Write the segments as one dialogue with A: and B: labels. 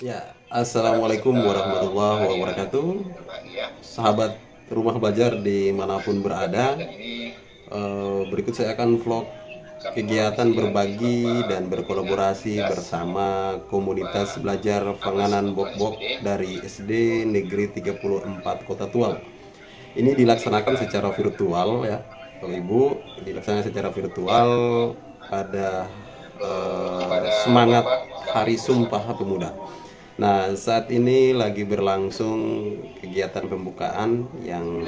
A: Ya, Assalamualaikum warahmatullahi wabarakatuh. Sahabat rumah belajar di mana pun berada, eh, berikut saya akan vlog kegiatan berbagi dan berkolaborasi bersama komunitas belajar Panganan Bok-Bok dari SD Negeri 34 Kota Tual. Ini dilaksanakan secara virtual ya, Bapak Ibu, dilaksanakan secara virtual pada eh, semangat Hari Sumpah Pemuda. Nah, saat ini lagi berlangsung kegiatan pembukaan yang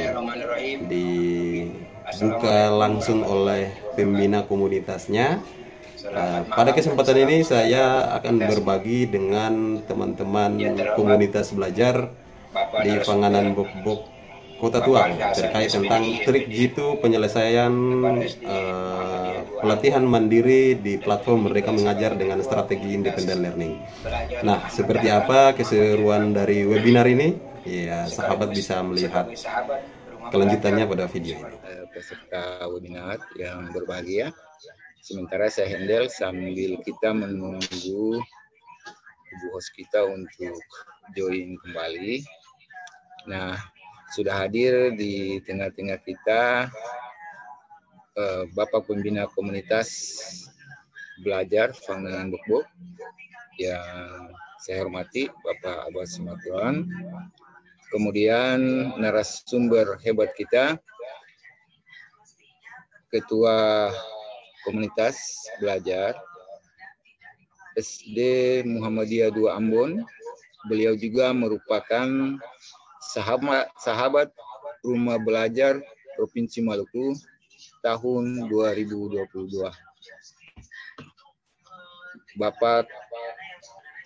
A: dibuka langsung oleh pembina komunitasnya. Nah, pada kesempatan ini saya akan berbagi dengan teman-teman komunitas belajar di Panganan Bok-Bok Kota Tua terkait tentang trik jitu penyelesaian uh, pelatihan mandiri di platform mereka mengajar dengan strategi independent learning. Nah, seperti apa keseruan dari webinar ini? Ya, sahabat bisa melihat kelanjutannya pada video ini.
B: Eh, peserta webinar yang berbahagia. Sementara saya handle sambil kita menunggu ibu host kita untuk join kembali. Nah, sudah hadir di tengah-tengah kita uh, Bapak Pembina Komunitas Belajar Fangan Bukbuk yang saya hormati Bapak Abbas Matuan. Kemudian narasumber hebat kita Ketua Komunitas Belajar SD Muhammadiyah 2 Ambon. Beliau juga merupakan sahabat sahabat rumah belajar Provinsi Maluku tahun 2022. Bapak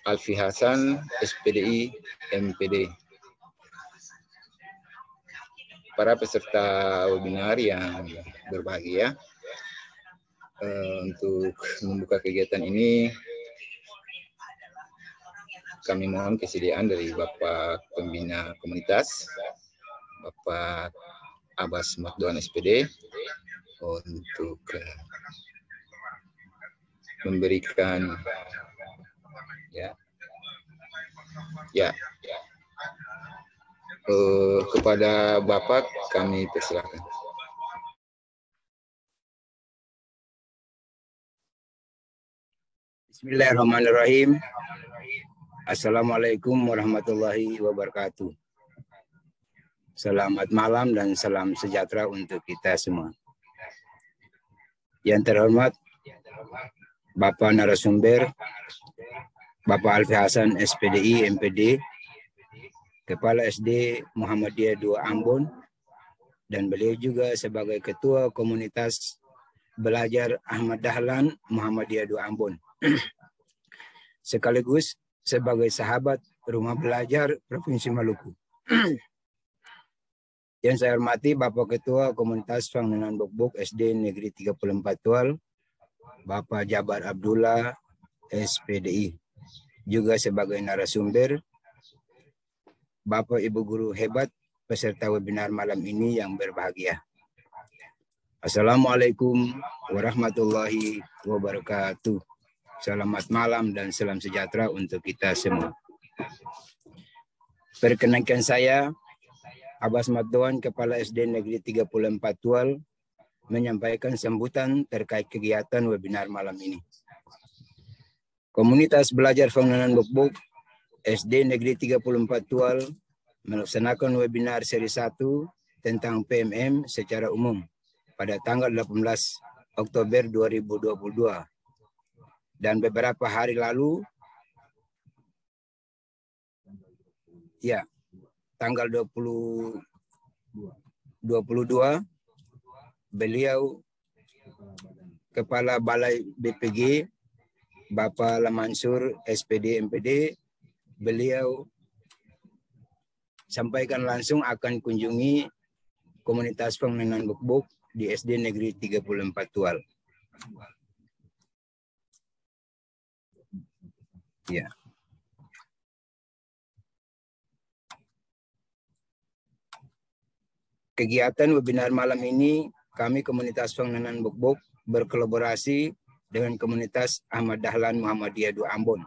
B: Alfi Hasan, SPDI MPD. Para peserta webinar yang berbahagia, eh, untuk membuka kegiatan ini kami mohon kesediaan dari Bapak Pembina Komunitas, Bapak Abbas Makduan SPD, untuk uh, memberikan ya ya uh, kepada Bapak kami persilakan.
C: Bismillahirrahmanirrahim. Assalamualaikum warahmatullahi wabarakatuh. Selamat malam dan salam sejahtera untuk kita semua. Yang terhormat Bapak narasumber, Bapak Alfi Hasan SPDI MPD, Kepala SD Muhammadiyah 2 Ambon, dan beliau juga sebagai Ketua Komunitas Belajar Ahmad Dahlan Muhammadiyah 2 Ambon. Sekaligus sebagai sahabat rumah belajar Provinsi Maluku. Yang saya hormati Bapak Ketua Komunitas Fanganan Bokbok SD Negeri 34 Tual, Bapak Jabar Abdullah SPDI. Juga sebagai narasumber, Bapak Ibu Guru hebat peserta webinar malam ini yang berbahagia. Assalamualaikum warahmatullahi wabarakatuh. Selamat malam dan salam sejahtera untuk kita semua. Perkenankan saya, Abbas Maddoan, Kepala SD Negeri 34 Tual, menyampaikan sambutan terkait kegiatan webinar malam ini. Komunitas Belajar Fanganan Bukbuk SD Negeri 34 Tual melaksanakan webinar seri 1 tentang PMM secara umum pada tanggal 18 Oktober 2022 dan beberapa hari lalu ya tanggal 20 22 beliau kepala balai BPG Bapak Lamansur SPD MPD beliau sampaikan langsung akan kunjungi komunitas pengenan bukbuk di SD Negeri 34 Tual. Ya. Kegiatan webinar malam ini kami komunitas pengenalan Bukbuk berkolaborasi dengan komunitas Ahmad Dahlan Muhammadiyah 2 Ambon.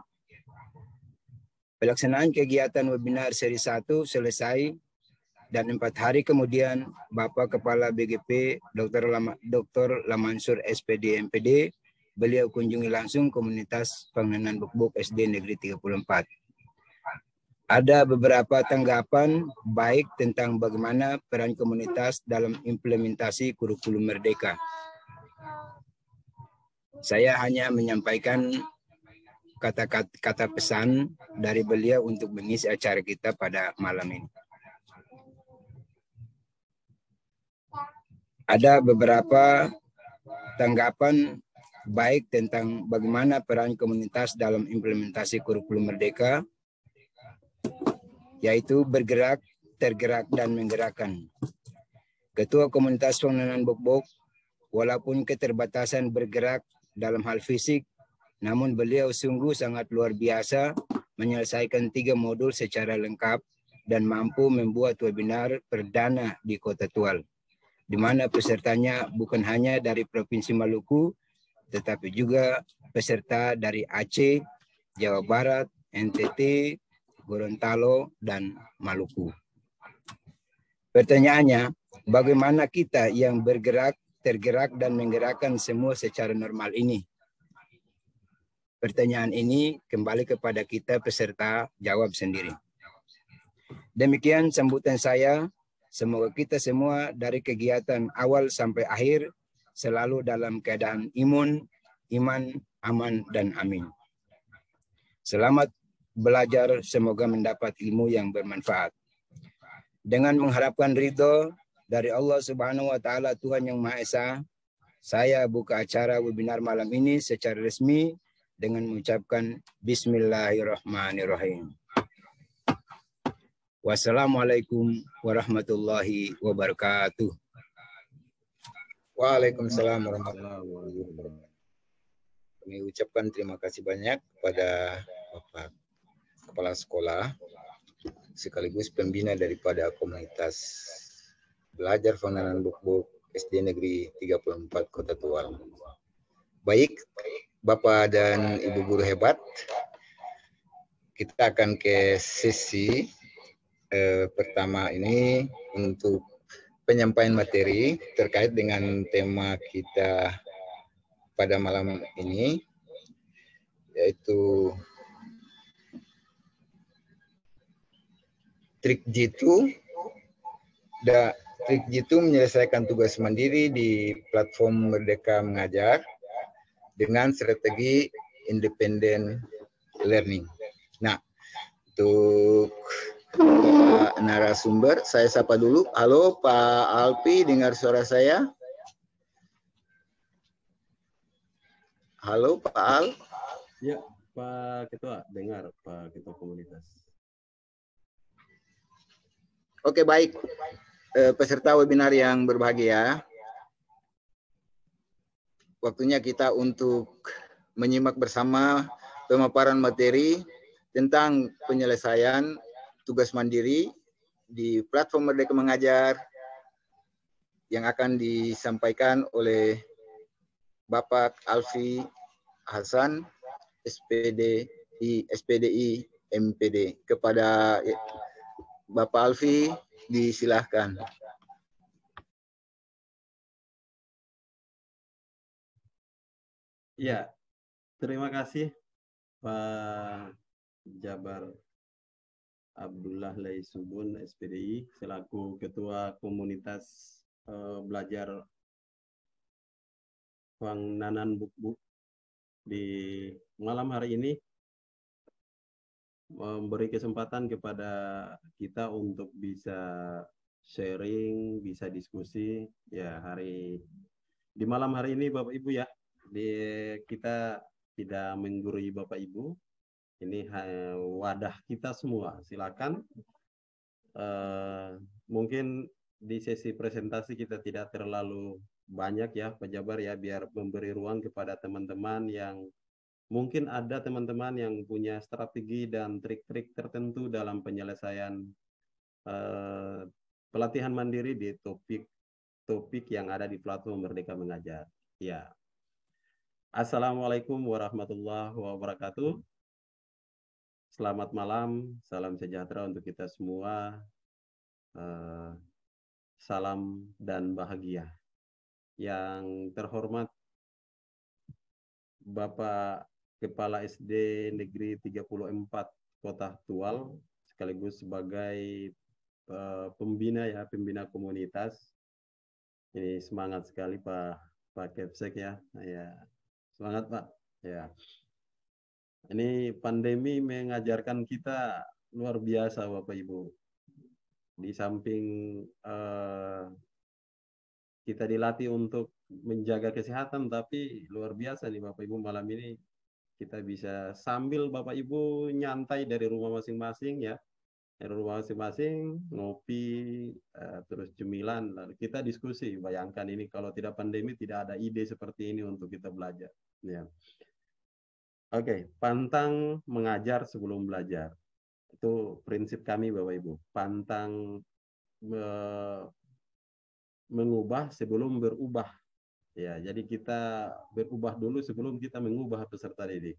C: Pelaksanaan kegiatan webinar seri 1 selesai dan empat hari kemudian Bapak Kepala BGP Dr. Lama, Dr. Lamansur SPD MPD beliau kunjungi langsung komunitas pengenalan Bukbuk SD Negeri 34. Ada beberapa tanggapan baik tentang bagaimana peran komunitas dalam implementasi kurikulum merdeka. Saya hanya menyampaikan kata-kata pesan dari beliau untuk mengisi acara kita pada malam ini. Ada beberapa tanggapan baik tentang bagaimana peran komunitas dalam implementasi kurikulum merdeka, yaitu bergerak, tergerak, dan menggerakkan. Ketua Komunitas Pengenalan Bok-Bok, walaupun keterbatasan bergerak dalam hal fisik, namun beliau sungguh sangat luar biasa menyelesaikan tiga modul secara lengkap dan mampu membuat webinar perdana di Kota Tual, di mana pesertanya bukan hanya dari Provinsi Maluku, tetapi juga peserta dari Aceh, Jawa Barat, NTT, Gorontalo, dan Maluku. Pertanyaannya, bagaimana kita yang bergerak, tergerak, dan menggerakkan semua secara normal ini? Pertanyaan ini kembali kepada kita peserta jawab sendiri. Demikian sambutan saya. Semoga kita semua dari kegiatan awal sampai akhir selalu dalam keadaan imun, iman, aman, dan amin. Selamat belajar, semoga mendapat ilmu yang bermanfaat. Dengan mengharapkan ridho dari Allah Subhanahu wa taala Tuhan yang Maha Esa, saya buka acara webinar malam ini secara resmi dengan mengucapkan Bismillahirrahmanirrahim. Wassalamualaikum warahmatullahi wabarakatuh.
B: Waalaikumsalam warahmatullahi wabarakatuh. Kami ucapkan terima kasih banyak kepada Bapak Kepala Sekolah sekaligus pembina daripada komunitas belajar pengenalan buk-buk SD Negeri 34 Kota Tual. Baik, Bapak dan Ibu guru hebat. Kita akan ke sesi eh, pertama ini untuk penyampaian materi terkait dengan tema kita pada malam ini yaitu trik jitu da trik jitu menyelesaikan tugas mandiri di platform Merdeka Mengajar dengan strategi independent learning. Nah, untuk Pak narasumber, saya sapa dulu. Halo Pak Alpi, dengar suara saya? Halo Pak Al.
A: Ya, Pak Ketua, dengar Pak Ketua Komunitas.
B: Oke, baik. Eh, peserta webinar yang berbahagia, waktunya kita untuk menyimak bersama pemaparan materi tentang penyelesaian tugas mandiri di platform Merdeka Mengajar yang akan disampaikan oleh Bapak Alfi Hasan, SPDI, SPDI MPD. Kepada Bapak Alfi, disilahkan.
A: Ya, terima kasih Pak Jabar Abdullah Laisubun SPDI selaku Ketua Komunitas uh, Belajar Wang Nanan Buk-Buk di malam hari ini memberi kesempatan kepada kita untuk bisa sharing, bisa diskusi ya hari di malam hari ini Bapak Ibu ya di kita tidak menggurui Bapak Ibu. Ini wadah kita semua. Silakan. Uh, mungkin di sesi presentasi kita tidak terlalu banyak ya Pak Jabar ya biar memberi ruang kepada teman-teman yang mungkin ada teman-teman yang punya strategi dan trik-trik tertentu dalam penyelesaian uh, pelatihan mandiri di topik topik yang ada di platform Merdeka Mengajar. Ya, Assalamualaikum warahmatullahi wabarakatuh. Selamat malam, salam sejahtera untuk kita semua. Uh, salam dan bahagia. Yang terhormat Bapak Kepala SD Negeri 34 Kota Tual sekaligus sebagai uh, pembina ya, pembina komunitas. Ini semangat sekali Pak Pak Kepsek ya. Ya. Semangat Pak. Ya. Ini pandemi mengajarkan kita luar biasa Bapak Ibu. Di samping uh, kita dilatih untuk menjaga kesehatan, tapi luar biasa nih Bapak Ibu malam ini kita bisa sambil Bapak Ibu nyantai dari rumah masing-masing ya. Dari rumah masing-masing, ngopi, uh, terus cemilan, lalu kita diskusi. Bayangkan ini kalau tidak pandemi tidak ada ide seperti ini untuk kita belajar. Ya. Oke, okay, pantang mengajar sebelum belajar. Itu prinsip kami Bapak Ibu. Pantang me mengubah sebelum berubah Ya, jadi kita berubah dulu sebelum kita mengubah peserta didik.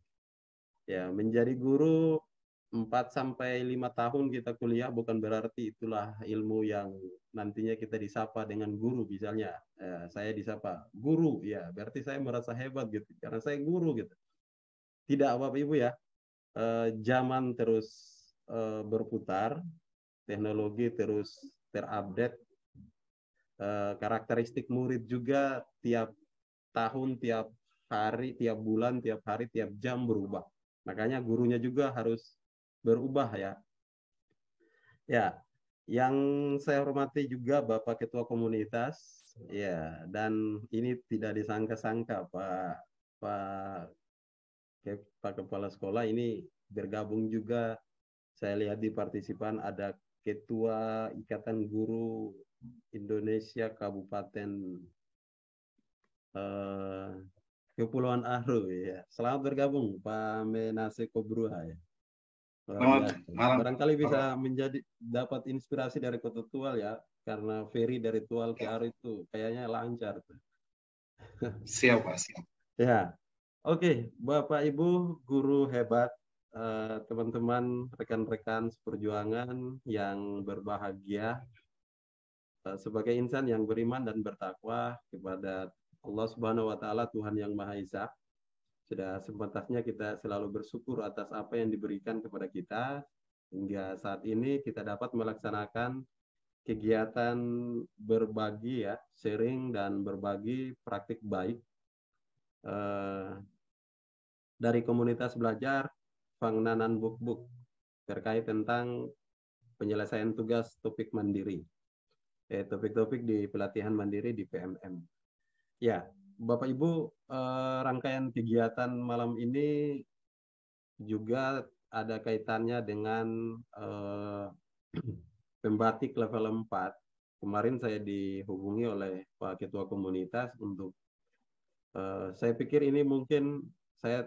A: Ya, menjadi guru 4 sampai 5 tahun kita kuliah bukan berarti itulah ilmu yang nantinya kita disapa dengan guru misalnya. Ya, saya disapa guru ya, berarti saya merasa hebat gitu karena saya guru gitu. Tidak Bapak Ibu ya. E, zaman terus e, berputar, teknologi terus terupdate Eh, karakteristik murid juga tiap tahun, tiap hari, tiap bulan, tiap hari, tiap jam berubah. Makanya gurunya juga harus berubah ya. Ya, yang saya hormati juga Bapak Ketua Komunitas, ya, dan ini tidak disangka-sangka Pak Pak Pak Kepala Sekolah ini bergabung juga. Saya lihat di partisipan ada Ketua Ikatan Guru Indonesia Kabupaten uh, Kepulauan Aru ya. Selamat bergabung Pak Menase Kobruha ya. Selamat malam. Barangkali bisa menjadi dapat inspirasi dari Kota Tual ya, karena ferry dari Tual ke Aru itu kayaknya lancar tuh.
D: Siap Pak, siap.
A: Ya. Oke, Bapak Ibu guru hebat, eh, teman-teman, rekan-rekan seperjuangan yang berbahagia, Eh, sebagai insan yang beriman dan bertakwa kepada Allah Subhanahu wa taala Tuhan yang Maha Esa. Sudah sepantasnya kita selalu bersyukur atas apa yang diberikan kepada kita hingga saat ini kita dapat melaksanakan kegiatan berbagi ya, sharing dan berbagi praktik baik dari komunitas belajar Fangnanan Buk-Buk terkait tentang penyelesaian tugas topik mandiri eh, topik-topik di pelatihan mandiri di PMM. Ya, Bapak Ibu, eh, rangkaian kegiatan malam ini juga ada kaitannya dengan eh, pembatik level 4. Kemarin saya dihubungi oleh Pak Ketua Komunitas untuk eh, saya pikir ini mungkin saya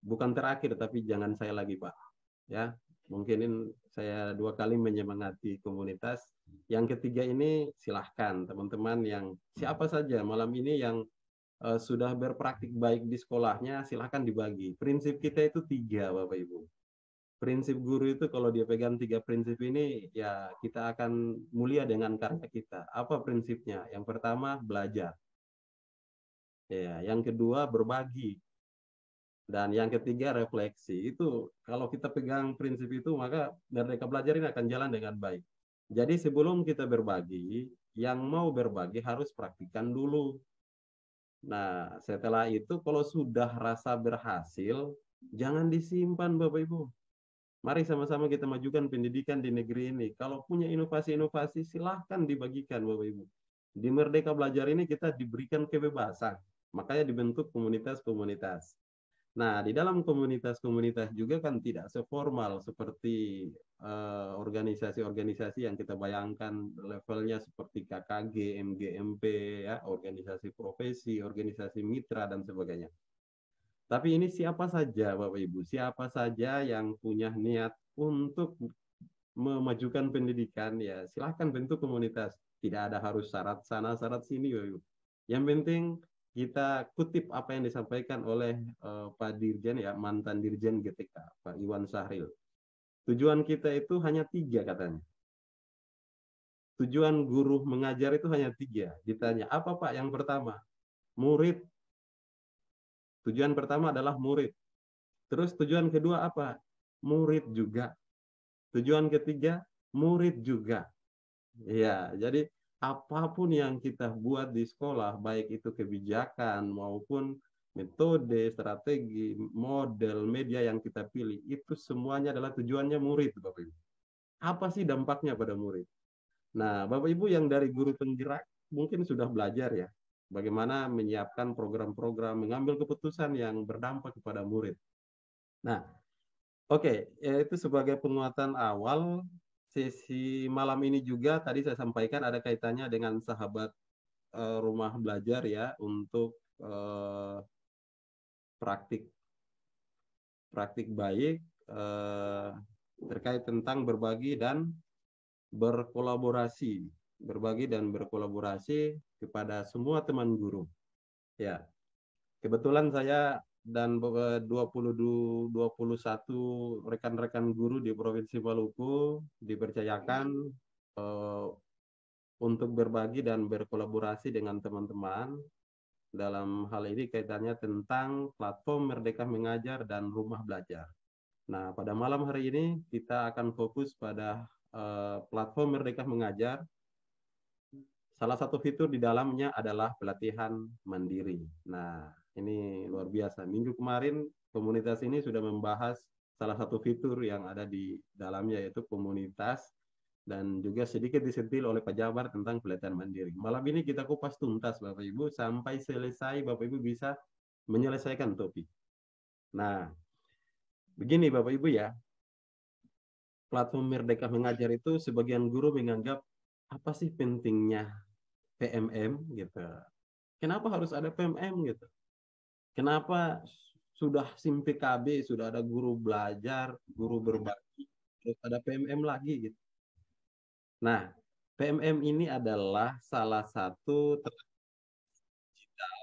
A: bukan terakhir tapi jangan saya lagi Pak. Ya, mungkin saya dua kali menyemangati komunitas yang ketiga ini silahkan teman-teman yang siapa saja malam ini yang uh, sudah berpraktik baik di sekolahnya silahkan dibagi. Prinsip kita itu tiga Bapak Ibu. Prinsip guru itu kalau dia pegang tiga prinsip ini ya kita akan mulia dengan karya kita. Apa prinsipnya? Yang pertama belajar. Ya, yang kedua berbagi. Dan yang ketiga refleksi. Itu kalau kita pegang prinsip itu maka mereka belajar ini akan jalan dengan baik. Jadi sebelum kita berbagi, yang mau berbagi harus praktikan dulu. Nah, setelah itu kalau sudah rasa berhasil, jangan disimpan Bapak Ibu. Mari sama-sama kita majukan pendidikan di negeri ini. Kalau punya inovasi-inovasi, silahkan dibagikan Bapak Ibu. Di Merdeka Belajar ini kita diberikan kebebasan. Makanya dibentuk komunitas-komunitas. Nah, di dalam komunitas-komunitas juga kan tidak seformal seperti eh, organisasi-organisasi uh, yang kita bayangkan levelnya seperti KKG, MGMP, ya, organisasi profesi, organisasi mitra dan sebagainya. Tapi ini siapa saja Bapak Ibu, siapa saja yang punya niat untuk memajukan pendidikan ya silahkan bentuk komunitas. Tidak ada harus syarat sana, syarat sini Bapak Ibu. Yang penting kita kutip apa yang disampaikan oleh uh, Pak Dirjen ya mantan Dirjen GTK Pak Iwan Sahril. tujuan kita itu hanya tiga katanya. Tujuan guru mengajar itu hanya tiga. Ditanya, apa Pak yang pertama? Murid. Tujuan pertama adalah murid. Terus tujuan kedua apa? Murid juga. Tujuan ketiga, murid juga. Ya, jadi apa pun yang kita buat di sekolah, baik itu kebijakan maupun metode, strategi, model, media yang kita pilih, itu semuanya adalah tujuannya murid, Bapak Ibu. Apa sih dampaknya pada murid? Nah, Bapak Ibu yang dari guru penggerak mungkin sudah belajar ya, bagaimana menyiapkan program-program, mengambil keputusan yang berdampak kepada murid. Nah, oke, okay, itu sebagai penguatan awal sesi malam ini juga tadi saya sampaikan ada kaitannya dengan sahabat uh, rumah belajar ya untuk uh, praktik praktik baik uh, terkait tentang berbagi dan berkolaborasi, berbagi dan berkolaborasi kepada semua teman guru. Ya. Kebetulan saya dan 20 21 rekan-rekan guru di Provinsi Maluku dipercayakan uh, untuk berbagi dan berkolaborasi dengan teman-teman dalam hal ini kaitannya tentang platform Merdeka Mengajar dan Rumah Belajar. Nah, pada malam hari ini kita akan fokus pada Eh, platform Merdeka Mengajar, salah satu fitur di dalamnya adalah pelatihan mandiri. Nah, ini luar biasa. Minggu kemarin komunitas ini sudah membahas salah satu fitur yang ada di dalamnya yaitu komunitas dan juga sedikit disentil oleh Pak Jabar tentang pelatihan mandiri. Malam ini kita kupas tuntas Bapak Ibu sampai selesai Bapak Ibu bisa menyelesaikan topik. Nah, begini Bapak Ibu ya, platform Merdeka Mengajar itu sebagian guru menganggap apa sih pentingnya PMM gitu. Kenapa harus ada PMM gitu? Kenapa sudah SIM PKB, sudah ada guru belajar, guru berbagi, terus ada PMM lagi gitu. Nah, PMM ini adalah salah satu digital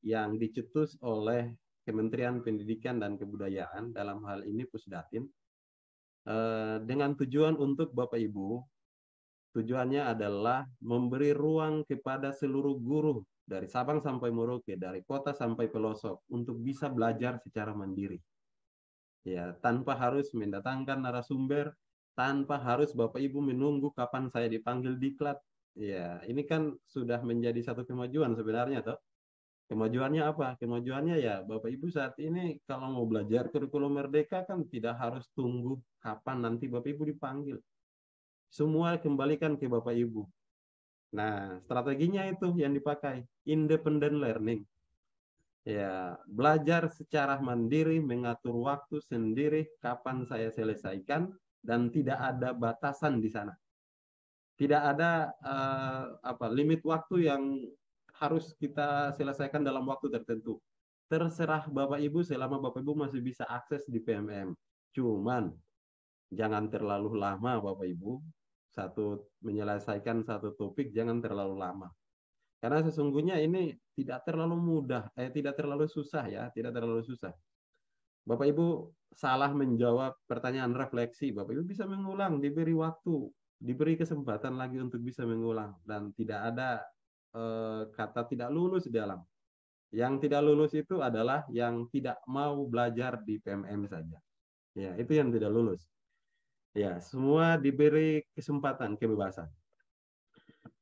A: yang dicetus oleh Kementerian Pendidikan dan Kebudayaan dalam hal ini Pusdatin Eh, dengan tujuan untuk Bapak Ibu, tujuannya adalah memberi ruang kepada seluruh guru dari Sabang sampai Merauke, dari kota sampai pelosok untuk bisa belajar secara mandiri. Ya, tanpa harus mendatangkan narasumber, tanpa harus Bapak Ibu menunggu kapan saya dipanggil diklat. Ya, ini kan sudah menjadi satu kemajuan sebenarnya toh. Kemajuannya apa? Kemajuannya ya Bapak Ibu saat ini kalau mau belajar kurikulum merdeka kan tidak harus tunggu kapan nanti Bapak Ibu dipanggil. Semua kembalikan ke Bapak Ibu. Nah, strateginya itu yang dipakai, independent learning. Ya, belajar secara mandiri, mengatur waktu sendiri kapan saya selesaikan dan tidak ada batasan di sana. Tidak ada uh, apa limit waktu yang harus kita selesaikan dalam waktu tertentu. Terserah Bapak Ibu selama Bapak Ibu masih bisa akses di PMM. Cuman jangan terlalu lama Bapak Ibu. Satu menyelesaikan satu topik jangan terlalu lama. Karena sesungguhnya ini tidak terlalu mudah, eh tidak terlalu susah ya, tidak terlalu susah. Bapak Ibu salah menjawab pertanyaan refleksi, Bapak Ibu bisa mengulang, diberi waktu, diberi kesempatan lagi untuk bisa mengulang dan tidak ada eh, kata tidak lulus di dalam. Yang tidak lulus itu adalah yang tidak mau belajar di PMM saja. Ya, itu yang tidak lulus. Ya, semua diberi kesempatan kebebasan.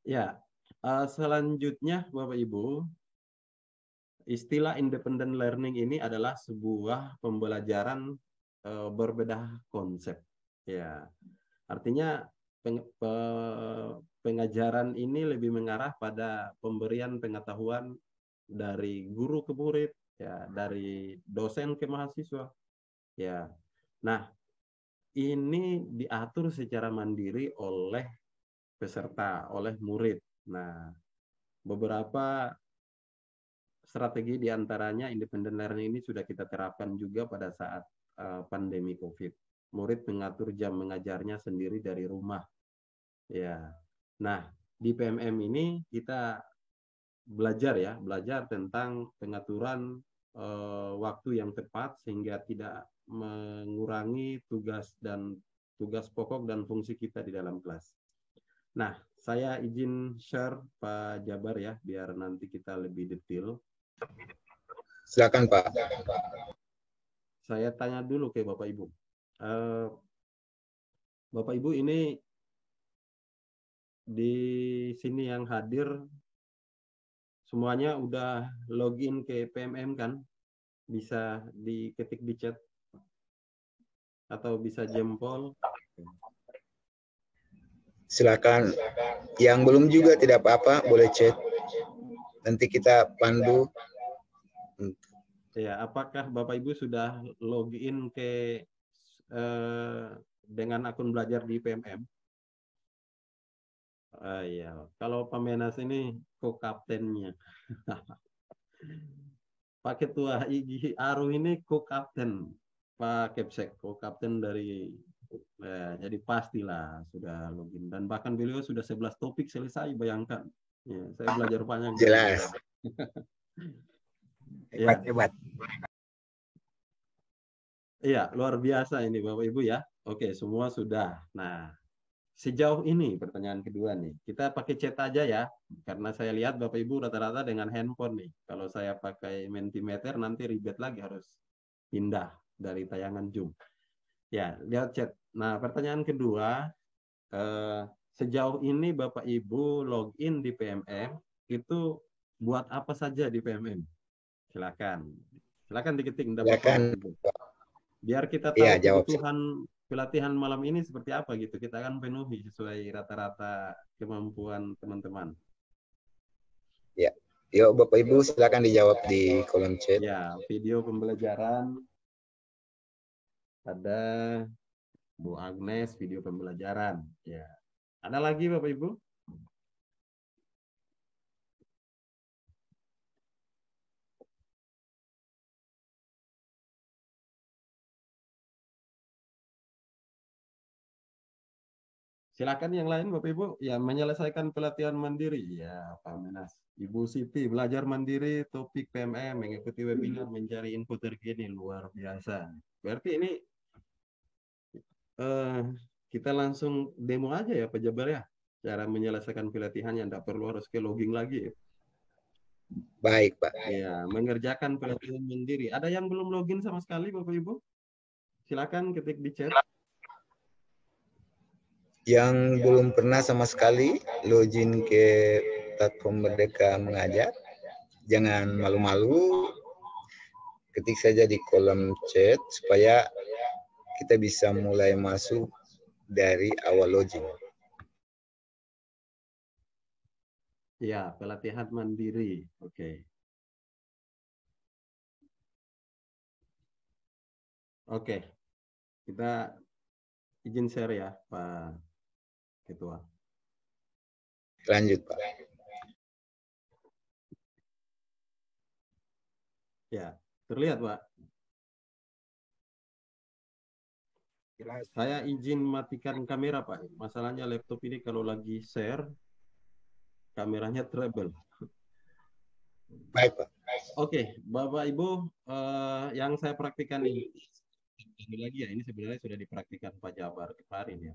A: Ya, uh, selanjutnya Bapak Ibu, istilah independent learning ini adalah sebuah pembelajaran uh, berbeda konsep. Ya, artinya peng, pe, pengajaran ini lebih mengarah pada pemberian pengetahuan dari guru ke murid, ya, dari dosen ke mahasiswa. Ya. Nah, ini diatur secara mandiri oleh peserta, oleh murid. Nah, beberapa strategi di antaranya independent learning ini sudah kita terapkan juga pada saat uh, pandemi COVID. Murid mengatur jam mengajarnya sendiri dari rumah. Ya, Nah, di PMM ini kita belajar ya, belajar tentang pengaturan uh, waktu yang tepat sehingga tidak mengurangi tugas dan tugas pokok dan fungsi kita di dalam kelas. Nah, saya izin share Pak Jabar ya, biar nanti kita lebih detail.
B: Silakan Pak.
A: Saya tanya dulu ke Bapak Ibu. Uh, Bapak Ibu ini di sini yang hadir semuanya udah login ke PMM kan? Bisa diketik di chat atau bisa jempol.
B: Silakan. Yang belum juga tidak apa-apa, boleh chat. Nanti kita pandu.
A: Ya, apakah Bapak Ibu sudah login ke eh, dengan akun belajar di PMM? Uh, iya, kalau Pamenas ini co-kaptennya. Pak Ketua IGI Aru ini co-kapten, Pak Kepsek, co-kapten dari ya, jadi pastilah sudah login dan bahkan beliau sudah 11 topik selesai bayangkan. Ya, saya belajar banyak.
B: Jelas.
A: hebat, ya. hebat. Iya, luar biasa ini Bapak Ibu ya. Oke, semua sudah. Nah, sejauh ini pertanyaan kedua nih. Kita pakai chat aja ya. Karena saya lihat Bapak Ibu rata-rata dengan handphone nih. Kalau saya pakai Mentimeter nanti ribet lagi harus pindah dari tayangan Zoom. Ya, lihat chat. Nah, pertanyaan kedua, eh, sejauh ini Bapak Ibu login di PMM itu buat apa saja di PMM? Silakan. Silakan diketik.
B: Silakan
A: biar kita tahu ya, kebutuhan pelatihan malam ini seperti apa gitu. Kita akan penuhi sesuai rata-rata kemampuan teman-teman.
B: Ya, yuk Bapak Ibu silakan dijawab di kolom chat.
A: Ya, video pembelajaran ada Bu Agnes video pembelajaran. Ya, ada lagi Bapak Ibu? Silakan yang lain Bapak Ibu ya menyelesaikan pelatihan mandiri ya Pak Menas. Ibu Siti belajar mandiri topik PMM mengikuti webinar mencari info terkini luar biasa. Berarti ini uh, kita langsung demo aja ya Pak Jabar ya cara menyelesaikan pelatihan yang tidak perlu harus ke login lagi. Ya.
B: Baik Pak.
A: Ya mengerjakan pelatihan mandiri. Ada yang belum login sama sekali Bapak Ibu? Silakan ketik di chat
B: yang belum pernah sama sekali login ke platform Merdeka Mengajar, jangan malu-malu, ketik saja di kolom chat supaya kita bisa mulai masuk dari awal login.
A: Ya, pelatihan mandiri. Oke. Okay. Oke. Okay. Kita izin share ya, Pak Ketua.
B: Lanjut, Pak.
A: Ya, terlihat, Pak. Jelas. Saya izin matikan kamera, Pak. Masalahnya laptop ini kalau lagi share, kameranya treble.
B: Baik, Pak.
A: Oke, Bapak Ibu, uh, yang saya praktikan ini, ini lagi ya, ini sebenarnya sudah dipraktikan Pak Jabar kemarin ya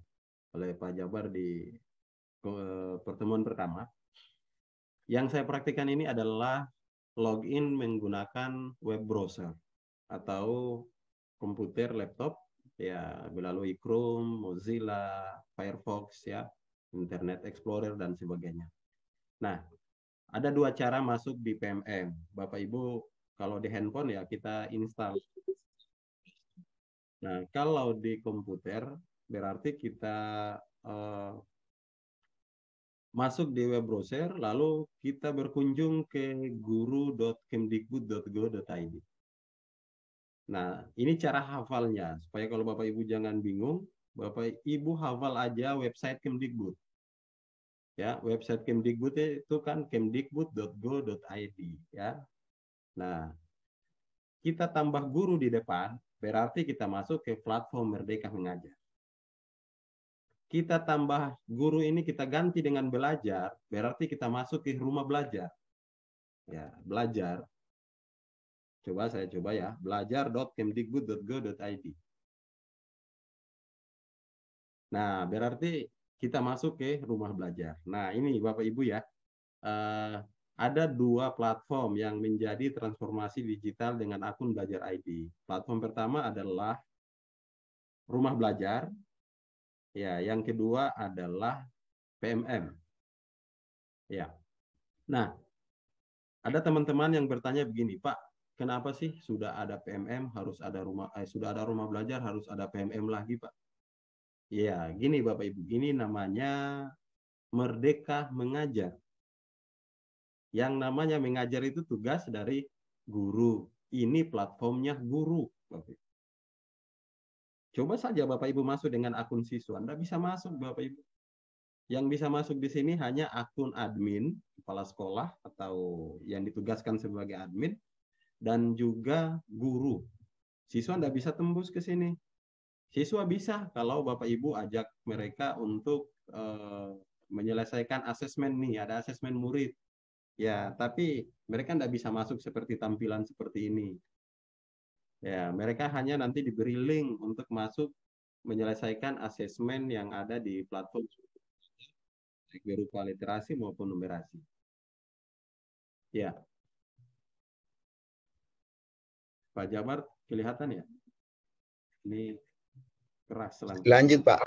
A: oleh Pak Jabar di pertemuan pertama. Yang saya praktikkan ini adalah login menggunakan web browser atau komputer, laptop, ya melalui Chrome, Mozilla, Firefox, ya, Internet Explorer dan sebagainya. Nah, ada dua cara masuk di PMM. Bapak Ibu, kalau di handphone ya kita install. Nah, kalau di komputer berarti kita uh, masuk di web browser lalu kita berkunjung ke guru.kemdikbud.go.id. Nah, ini cara hafalnya supaya kalau Bapak Ibu jangan bingung, Bapak Ibu hafal aja website Kemdikbud. Ya, website Kemdikbud itu kan kemdikbud.go.id ya. Nah, kita tambah guru di depan, berarti kita masuk ke platform Merdeka Mengajar kita tambah guru ini kita ganti dengan belajar, berarti kita masuk ke rumah belajar. Ya, belajar. Coba saya coba ya, belajar.kemdikbud.go.id. Nah, berarti kita masuk ke rumah belajar. Nah, ini Bapak Ibu ya, uh, ada dua platform yang menjadi transformasi digital dengan akun Belajar ID. Platform pertama adalah rumah belajar, ya. Yang kedua adalah PMM, ya. Nah, ada teman-teman yang bertanya begini, Pak, kenapa sih sudah ada PMM harus ada rumah, eh, sudah ada rumah belajar harus ada PMM lagi, Pak? Ya, gini Bapak Ibu, ini namanya merdeka mengajar. Yang namanya mengajar itu tugas dari guru. Ini platformnya guru. Bapak Ibu. Coba saja Bapak Ibu masuk dengan akun siswa. Anda bisa masuk Bapak Ibu. Yang bisa masuk di sini hanya akun admin, kepala sekolah, atau yang ditugaskan sebagai admin, dan juga guru. Siswa Anda bisa tembus ke sini. Siswa bisa kalau Bapak Ibu ajak mereka untuk uh, menyelesaikan asesmen nih, ada asesmen murid. Ya, tapi mereka tidak bisa masuk seperti tampilan seperti ini. Ya, mereka hanya nanti diberi link untuk masuk menyelesaikan asesmen yang ada di platform baik berupa literasi maupun numerasi. Ya. Pak Jabar kelihatan ya? Ini keras
B: langsung. Lanjut Pak,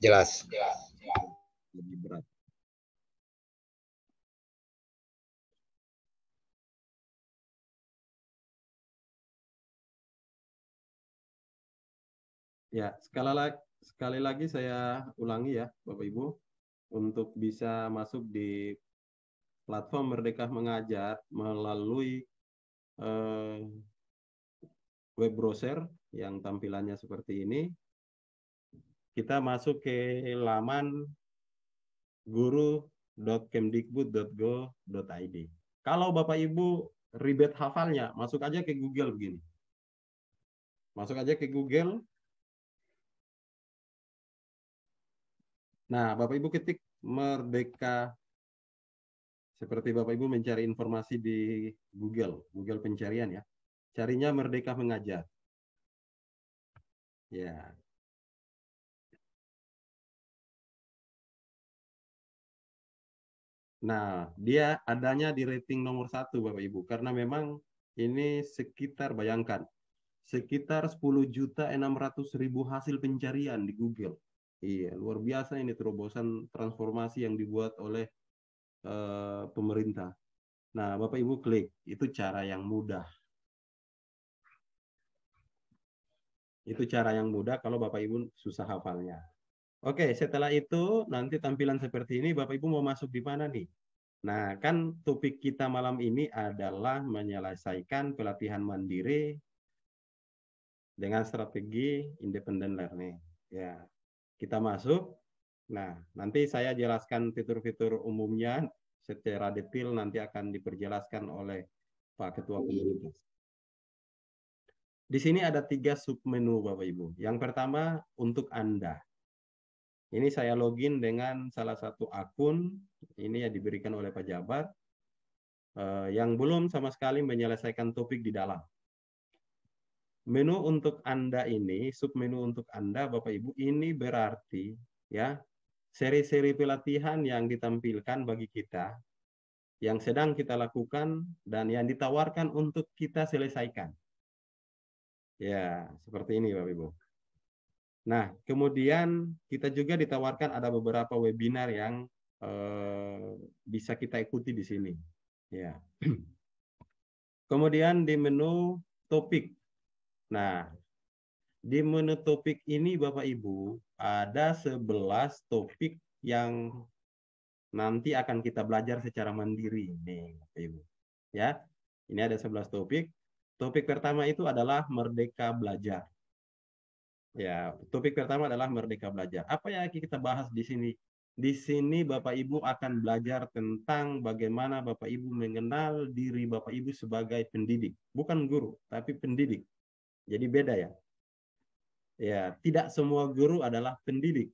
B: jelas.
A: Lebih berat. Ya, sekali lagi, sekali lagi saya ulangi ya, Bapak Ibu, untuk bisa masuk di platform Merdeka Mengajar melalui eh, web browser yang tampilannya seperti ini, kita masuk ke laman guru.kemdikbud.go.id. Kalau Bapak Ibu ribet hafalnya, masuk aja ke Google begini. Masuk aja ke Google. Nah, Bapak Ibu ketik Merdeka seperti Bapak Ibu mencari informasi di Google, Google pencarian ya. Carinya Merdeka Mengajar. Ya, Nah, dia adanya di rating nomor satu, Bapak Ibu, karena memang ini sekitar, bayangkan, sekitar 10 juta 600 ribu hasil pencarian di Google. Iya, luar biasa ini terobosan transformasi yang dibuat oleh uh, pemerintah. Nah, Bapak Ibu klik, itu cara yang mudah. Itu cara yang mudah kalau Bapak Ibu susah hafalnya. Oke, setelah itu nanti tampilan seperti ini Bapak Ibu mau masuk di mana nih? Nah, kan topik kita malam ini adalah menyelesaikan pelatihan mandiri dengan strategi independent learning. Ya, kita masuk. Nah, nanti saya jelaskan fitur-fitur umumnya secara detail nanti akan diperjelaskan oleh Pak Ketua Komunitas. Di sini ada tiga submenu Bapak Ibu. Yang pertama untuk Anda. Ini saya login dengan salah satu akun, ini yang diberikan oleh Pak Jabat, eh, yang belum sama sekali menyelesaikan topik di dalam. Menu untuk Anda ini, submenu untuk Anda, Bapak Ibu, ini berarti ya seri-seri pelatihan yang ditampilkan bagi kita, yang sedang kita lakukan, dan yang ditawarkan untuk kita selesaikan. Ya, seperti ini Bapak Ibu. Nah, kemudian kita juga ditawarkan ada beberapa webinar yang eh, bisa kita ikuti di sini. Ya. Kemudian di menu topik. Nah, di menu topik ini Bapak Ibu ada 11 topik yang nanti akan kita belajar secara mandiri nih Bapak Ibu. Ya. Ini ada 11 topik. Topik pertama itu adalah merdeka belajar. Ya, topik pertama adalah merdeka belajar. Apa yang kita bahas di sini? Di sini Bapak Ibu akan belajar tentang bagaimana Bapak Ibu mengenal diri Bapak Ibu sebagai pendidik, bukan guru, tapi pendidik. Jadi beda ya. Ya, tidak semua guru adalah pendidik,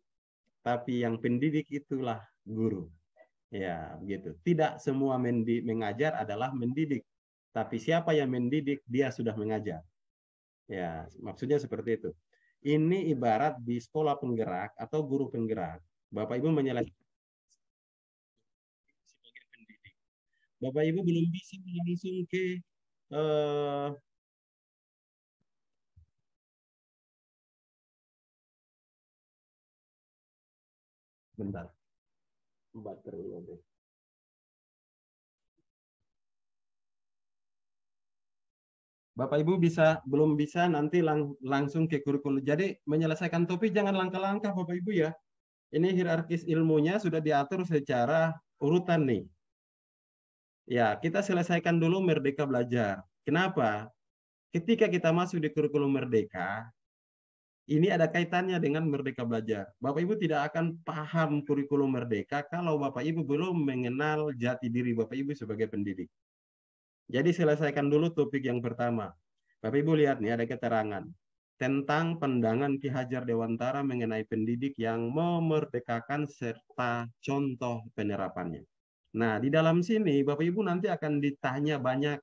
A: tapi yang pendidik itulah guru. Ya, begitu. Tidak semua mengajar adalah mendidik, tapi siapa yang mendidik dia sudah mengajar. Ya, maksudnya seperti itu. ini ibarat di sekolah penggerak atau guru penggerak. Bapak Ibu menyelesaikan sebagai pendidik. Bapak Ibu belum bisa langsung ke eh, bentar. Baterai Bapak Ibu bisa belum bisa nanti lang, langsung ke kurikulum. Jadi menyelesaikan topik jangan langkah-langkah Bapak Ibu ya. Ini hierarkis ilmunya sudah diatur secara urutan nih. Ya, kita selesaikan dulu Merdeka Belajar. Kenapa? Ketika kita masuk di kurikulum Merdeka, ini ada kaitannya dengan Merdeka Belajar. Bapak Ibu tidak akan paham kurikulum Merdeka kalau Bapak Ibu belum mengenal jati diri Bapak Ibu sebagai pendidik. Jadi selesaikan dulu topik yang pertama. Bapak Ibu lihat nih ada keterangan tentang pandangan Ki Hajar Dewantara mengenai pendidik yang memerdekakan serta contoh penerapannya. Nah, di dalam sini Bapak Ibu nanti akan ditanya banyak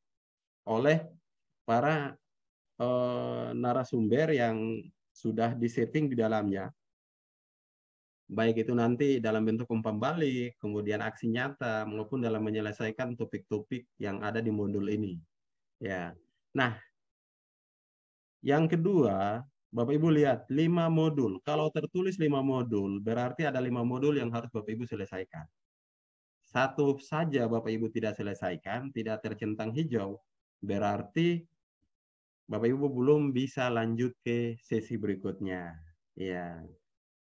A: oleh para eh, narasumber yang sudah disetting di dalamnya baik itu nanti dalam bentuk umpan balik, kemudian aksi nyata, maupun dalam menyelesaikan topik-topik yang ada di modul ini. Ya, nah, yang kedua, Bapak Ibu lihat lima modul. Kalau tertulis lima modul, berarti ada lima modul yang harus Bapak Ibu selesaikan. Satu saja Bapak Ibu tidak selesaikan, tidak tercentang hijau, berarti Bapak Ibu belum bisa lanjut ke sesi berikutnya. Ya,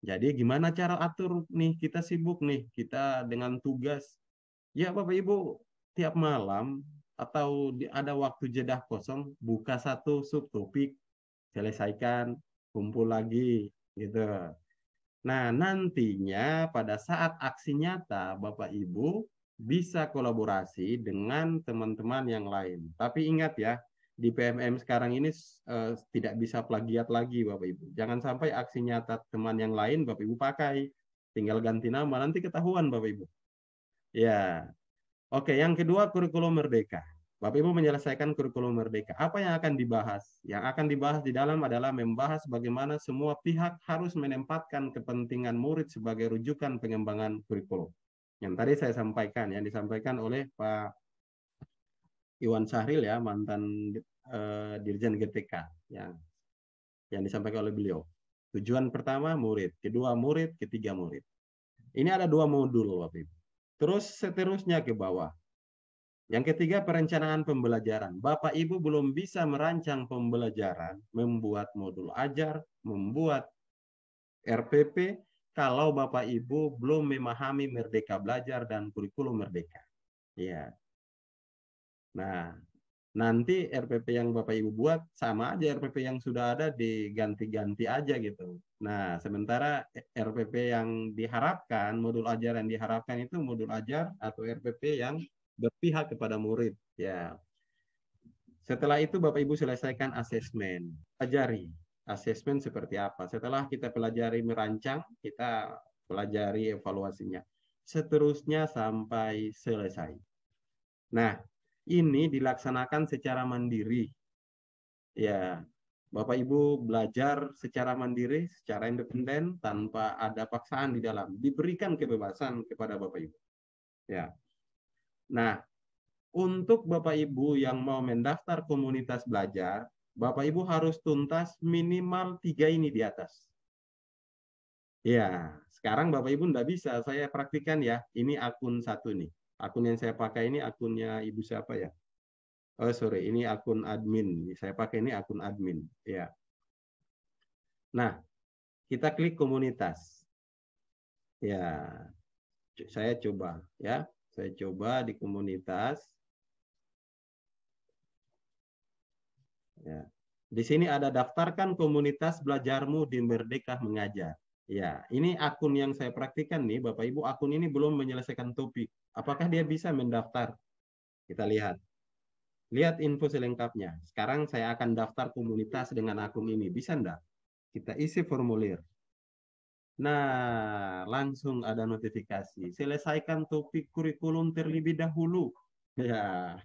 A: jadi gimana cara atur nih kita sibuk nih, kita dengan tugas. Ya Bapak Ibu, tiap malam atau ada waktu jeda kosong, buka satu subtopik, selesaikan, kumpul lagi gitu. Nah, nantinya pada saat aksi nyata Bapak Ibu bisa kolaborasi dengan teman-teman yang lain. Tapi ingat ya, di PMM sekarang ini uh, tidak bisa plagiat lagi Bapak Ibu. Jangan sampai aksi nyata teman yang lain Bapak Ibu pakai. Tinggal ganti nama nanti ketahuan Bapak Ibu. Ya. Oke, yang kedua kurikulum merdeka. Bapak Ibu menyelesaikan kurikulum merdeka. Apa yang akan dibahas? Yang akan dibahas di dalam adalah membahas bagaimana semua pihak harus menempatkan kepentingan murid sebagai rujukan pengembangan kurikulum. Yang tadi saya sampaikan, yang disampaikan oleh Pak Iwan Sahril ya mantan uh, Dirjen GTK yang yang disampaikan oleh beliau. Tujuan pertama murid, kedua murid, ketiga murid. Ini ada dua modul Bapak Ibu. Terus seterusnya ke bawah. Yang ketiga perencanaan pembelajaran. Bapak Ibu belum bisa merancang pembelajaran, membuat modul ajar, membuat RPP kalau Bapak Ibu belum memahami Merdeka Belajar dan kurikulum Merdeka. Ya, Nah, nanti RPP yang Bapak Ibu buat sama aja RPP yang sudah ada diganti-ganti aja gitu. Nah, sementara RPP yang diharapkan, modul ajar yang diharapkan itu modul ajar atau RPP yang berpihak kepada murid. Ya. Setelah itu Bapak Ibu selesaikan asesmen. Pelajari asesmen seperti apa. Setelah kita pelajari merancang, kita pelajari evaluasinya. Seterusnya sampai selesai. Nah, ini dilaksanakan secara mandiri. Ya, Bapak Ibu belajar secara mandiri, secara independen tanpa ada paksaan di dalam. Diberikan kebebasan kepada Bapak Ibu. Ya. Nah, untuk Bapak Ibu yang mau mendaftar komunitas belajar, Bapak Ibu harus tuntas minimal tiga ini di atas. Ya, sekarang Bapak Ibu tidak bisa. Saya praktikan ya. Ini akun satu nih akun yang saya pakai ini akunnya ibu siapa ya? Oh sorry, ini akun admin. Saya pakai ini akun admin. Ya. Nah, kita klik komunitas. Ya, saya coba ya. Saya coba di komunitas. Ya. Di sini ada daftarkan komunitas belajarmu di Merdeka Mengajar. Ya, ini akun yang saya praktikan nih, Bapak Ibu. Akun ini belum menyelesaikan topik. Apakah dia bisa mendaftar? Kita lihat. Lihat info selengkapnya. Sekarang saya akan daftar komunitas dengan akun ini. Bisa enggak? Kita isi formulir. Nah, langsung ada notifikasi. Selesaikan topik kurikulum terlebih dahulu. Ya.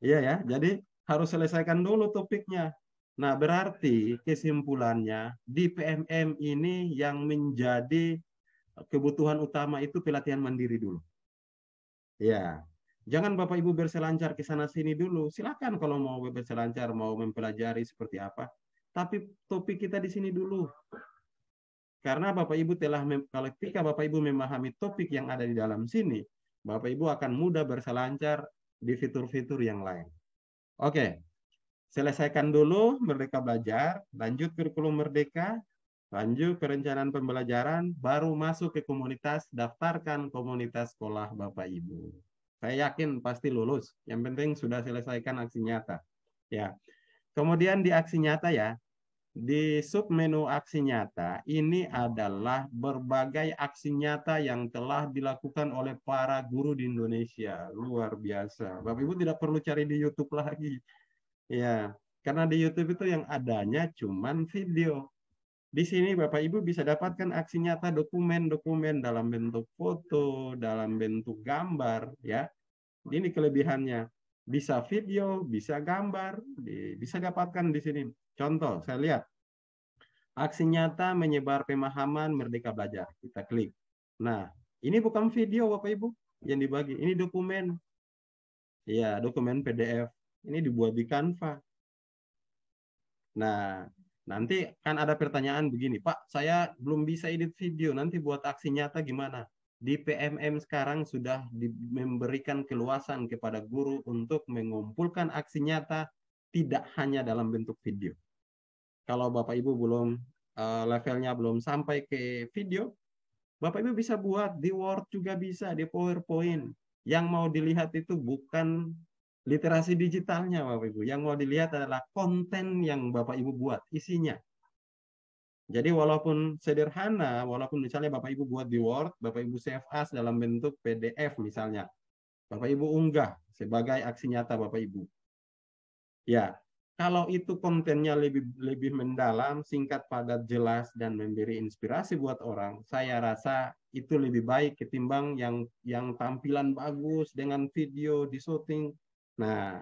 A: Iya ya. Jadi harus selesaikan dulu topiknya. Nah, berarti kesimpulannya di PMM ini yang menjadi kebutuhan utama itu pelatihan mandiri dulu. Ya, jangan Bapak Ibu berselancar ke sana sini dulu. Silakan kalau mau berselancar, mau mempelajari seperti apa. Tapi topik kita di sini dulu. Karena Bapak Ibu telah kalau ketika Bapak Ibu memahami topik yang ada di dalam sini, Bapak Ibu akan mudah berselancar di fitur-fitur yang lain. Oke, selesaikan dulu Merdeka Belajar, lanjut kurikulum Merdeka, lanjut perencanaan pembelajaran, baru masuk ke komunitas, daftarkan komunitas sekolah Bapak Ibu. Saya yakin pasti lulus. Yang penting sudah selesaikan aksi nyata. Ya. Kemudian di aksi nyata ya, di submenu aksi nyata ini adalah berbagai aksi nyata yang telah dilakukan oleh para guru di Indonesia. Luar biasa. Bapak Ibu tidak perlu cari di YouTube lagi Ya, karena di YouTube itu yang adanya cuman video. Di sini Bapak Ibu bisa dapatkan aksi nyata dokumen-dokumen dalam bentuk foto, dalam bentuk gambar, ya. Ini kelebihannya. Bisa video, bisa gambar, bisa dapatkan di sini. Contoh, saya lihat. Aksi nyata menyebar pemahaman Merdeka Belajar. Kita klik. Nah, ini bukan video Bapak Ibu yang dibagi. Ini dokumen. Ya, dokumen PDF. Ini dibuat di Canva. Nah, nanti kan ada pertanyaan begini, Pak, saya belum bisa edit video, nanti buat aksi nyata gimana? Di PMM sekarang sudah memberikan keluasan kepada guru untuk mengumpulkan aksi nyata tidak hanya dalam bentuk video. Kalau Bapak Ibu belum uh, levelnya belum sampai ke video, Bapak Ibu bisa buat di Word juga bisa, di PowerPoint. Yang mau dilihat itu bukan literasi digitalnya Bapak Ibu. Yang mau dilihat adalah konten yang Bapak Ibu buat, isinya. Jadi walaupun sederhana, walaupun misalnya Bapak Ibu buat di Word, Bapak Ibu save as dalam bentuk PDF misalnya. Bapak Ibu unggah sebagai aksi nyata Bapak Ibu. Ya, kalau itu kontennya lebih lebih mendalam, singkat, padat, jelas dan memberi inspirasi buat orang, saya rasa itu lebih baik ketimbang yang yang tampilan bagus dengan video di syuting Nah,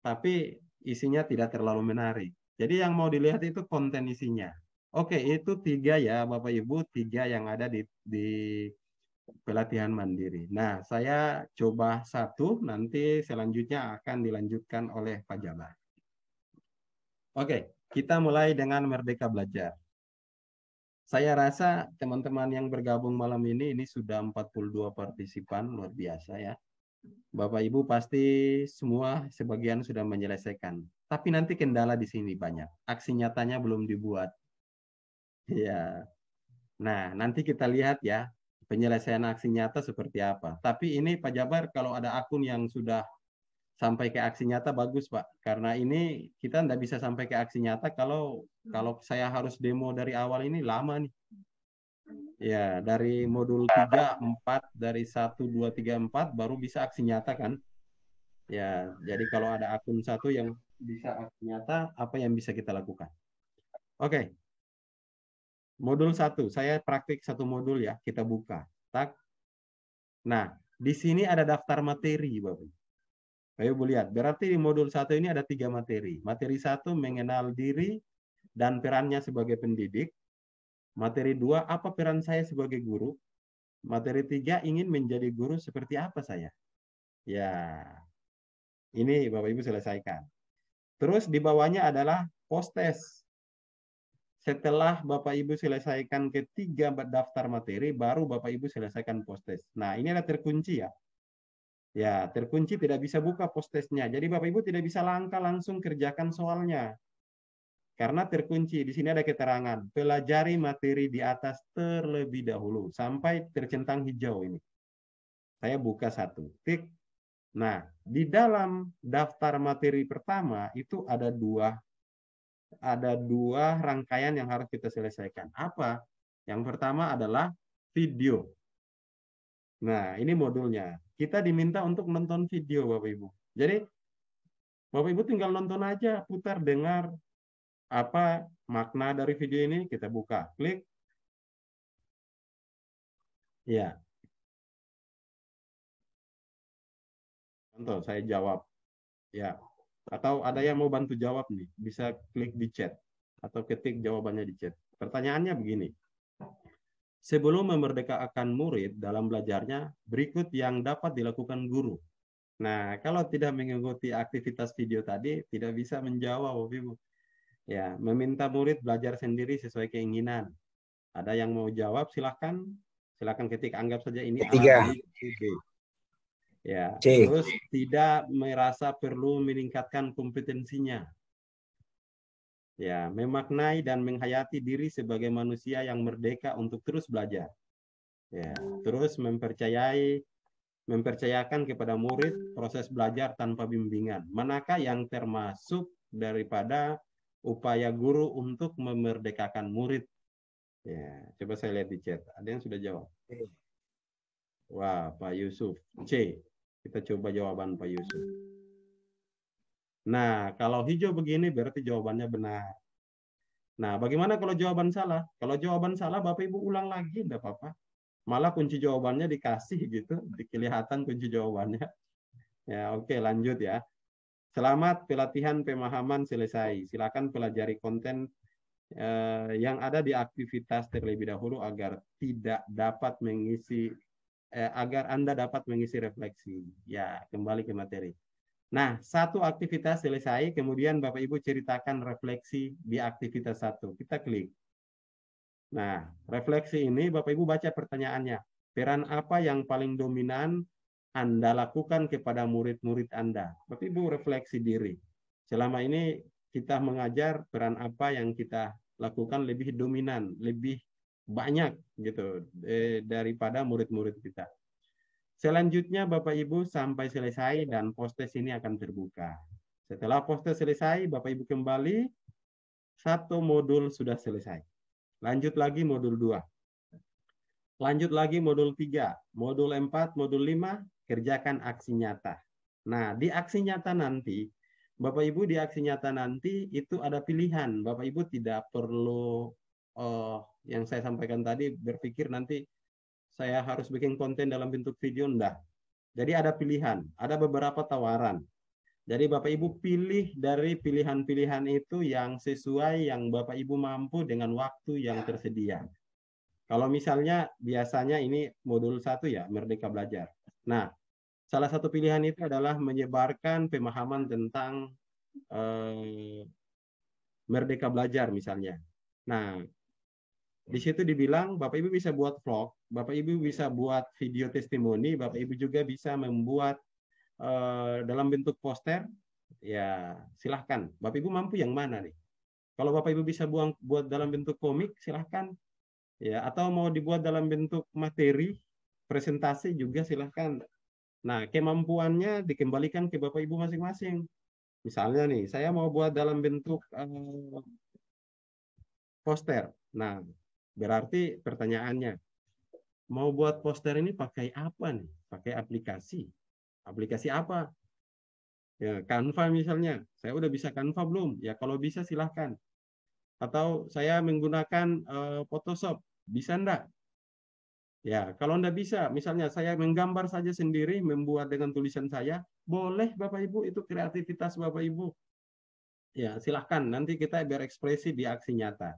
A: tapi isinya tidak terlalu menarik. Jadi yang mau dilihat itu konten isinya. Oke, itu tiga ya Bapak Ibu, tiga yang ada di, di pelatihan mandiri. Nah, saya coba satu, nanti selanjutnya akan dilanjutkan oleh Pak Jabar. Oke, kita mulai dengan Merdeka Belajar. Saya rasa teman-teman yang bergabung malam ini, ini sudah 42 partisipan, luar biasa ya. Bapak Ibu pasti semua sebagian sudah menyelesaikan. Tapi nanti kendala di sini banyak. Aksi nyatanya belum dibuat. Ya. Nah, nanti kita lihat ya penyelesaian aksi nyata seperti apa. Tapi ini Pak Jabar kalau ada akun yang sudah sampai ke aksi nyata bagus Pak. Karena ini kita tidak bisa sampai ke aksi nyata kalau kalau saya harus demo dari awal ini lama nih. Ya, dari modul 3, 4, dari 1, 2, 3, 4 baru bisa aksi nyata kan? Ya, jadi kalau ada akun satu yang bisa aksi nyata, apa yang bisa kita lakukan? Oke. Modul 1, saya praktik satu modul ya, kita buka. Tak. Nah, di sini ada daftar materi, Bapak. Ayo Bu lihat, berarti di modul satu ini ada tiga materi. Materi satu mengenal diri dan perannya sebagai pendidik. Materi dua, apa peran saya sebagai guru? Materi tiga, ingin menjadi guru seperti apa saya? Ya, ini Bapak Ibu selesaikan. Terus di bawahnya adalah post test. Setelah Bapak Ibu selesaikan ketiga daftar materi, baru Bapak Ibu selesaikan post test. Nah, ini adalah terkunci ya. Ya, terkunci tidak bisa buka post testnya. Jadi Bapak Ibu tidak bisa langkah langsung kerjakan soalnya. Karena terkunci, di sini ada keterangan, pelajari materi di atas terlebih dahulu, sampai tercentang hijau ini. Saya buka satu, tik. Nah, di dalam daftar materi pertama itu ada dua ada dua rangkaian yang harus kita selesaikan. Apa? Yang pertama adalah video. Nah, ini modulnya. Kita diminta untuk nonton video, Bapak Ibu. Jadi, Bapak Ibu tinggal nonton aja, putar, dengar, apa makna dari video ini? Kita buka, klik. Ya. Contoh, saya jawab. Ya. Atau ada yang mau bantu jawab nih, bisa klik di chat atau ketik jawabannya di chat. Pertanyaannya begini. Sebelum memerdekakan murid dalam belajarnya, berikut yang dapat dilakukan guru. Nah, kalau tidak mengikuti aktivitas video tadi, tidak bisa menjawab, Ibu. Ya, meminta murid belajar sendiri sesuai keinginan. Ada yang mau jawab, silahkan. Silahkan ketik, anggap saja ini
C: Tiga.
A: Ya,
C: C.
A: terus tidak merasa perlu meningkatkan kompetensinya. Ya, memaknai dan menghayati diri sebagai manusia yang merdeka untuk terus belajar. Ya, terus mempercayai mempercayakan kepada murid proses belajar tanpa bimbingan. Manakah yang termasuk daripada upaya guru untuk memerdekakan murid? Ya, coba saya lihat di chat. Ada yang sudah jawab? Wah, Pak Yusuf. C. Kita coba jawaban Pak Yusuf. Nah, kalau hijau begini berarti jawabannya benar. Nah, bagaimana kalau jawaban salah? Kalau jawaban salah, Bapak Ibu ulang lagi, enggak apa-apa. Malah kunci jawabannya dikasih gitu, kelihatan kunci jawabannya. Ya, oke, lanjut ya. Selamat pelatihan pemahaman selesai. Silakan pelajari konten eh, yang ada di aktivitas terlebih dahulu agar tidak dapat mengisi eh, agar Anda dapat mengisi refleksi. Ya, kembali ke materi. Nah, satu aktivitas selesai, kemudian Bapak Ibu ceritakan refleksi di aktivitas satu. Kita klik. Nah, refleksi ini Bapak Ibu baca pertanyaannya. Peran apa yang paling dominan Anda lakukan kepada murid-murid Anda? Bapak Ibu refleksi diri. Selama ini kita mengajar peran apa yang kita lakukan lebih dominan, lebih banyak gitu eh, daripada murid-murid kita. Selanjutnya Bapak Ibu sampai selesai dan postes ini akan terbuka. Setelah postes selesai, Bapak Ibu kembali, satu modul sudah selesai. Lanjut lagi modul 2. Lanjut lagi modul 3, modul 4, modul 5, kerjakan aksi nyata. Nah, di aksi nyata nanti, Bapak Ibu di aksi nyata nanti itu ada pilihan. Bapak Ibu tidak perlu oh, yang saya sampaikan tadi berpikir nanti saya harus bikin konten dalam bentuk video enggak. Jadi ada pilihan, ada beberapa tawaran. Jadi Bapak Ibu pilih dari pilihan-pilihan itu yang sesuai yang Bapak Ibu mampu dengan waktu yang tersedia. Kalau misalnya biasanya ini modul satu ya, Merdeka Belajar. Nah, salah satu pilihan itu adalah menyebarkan pemahaman tentang eh, Merdeka Belajar misalnya. Nah, di situ dibilang Bapak Ibu bisa buat vlog, Bapak Ibu bisa buat video testimoni, Bapak Ibu juga bisa membuat uh, dalam bentuk poster. Ya, silahkan. Bapak Ibu mampu yang mana nih? Kalau Bapak Ibu bisa buang, buat dalam bentuk komik, silahkan. Ya, atau mau dibuat dalam bentuk materi, presentasi juga silahkan. Nah, kemampuannya dikembalikan ke Bapak Ibu masing-masing. Misalnya nih, saya mau buat dalam bentuk uh, poster. Nah, Berarti pertanyaannya, mau buat poster ini pakai apa nih? Pakai aplikasi. Aplikasi apa? Ya, Canva misalnya. Saya udah bisa Canva belum? Ya, kalau bisa silahkan. Atau saya menggunakan uh, Photoshop. Bisa enggak? Ya, kalau enggak bisa, misalnya saya menggambar saja sendiri, membuat dengan tulisan saya, boleh Bapak Ibu, itu kreativitas Bapak Ibu. Ya, silahkan. Nanti kita berekspresi di aksi nyata.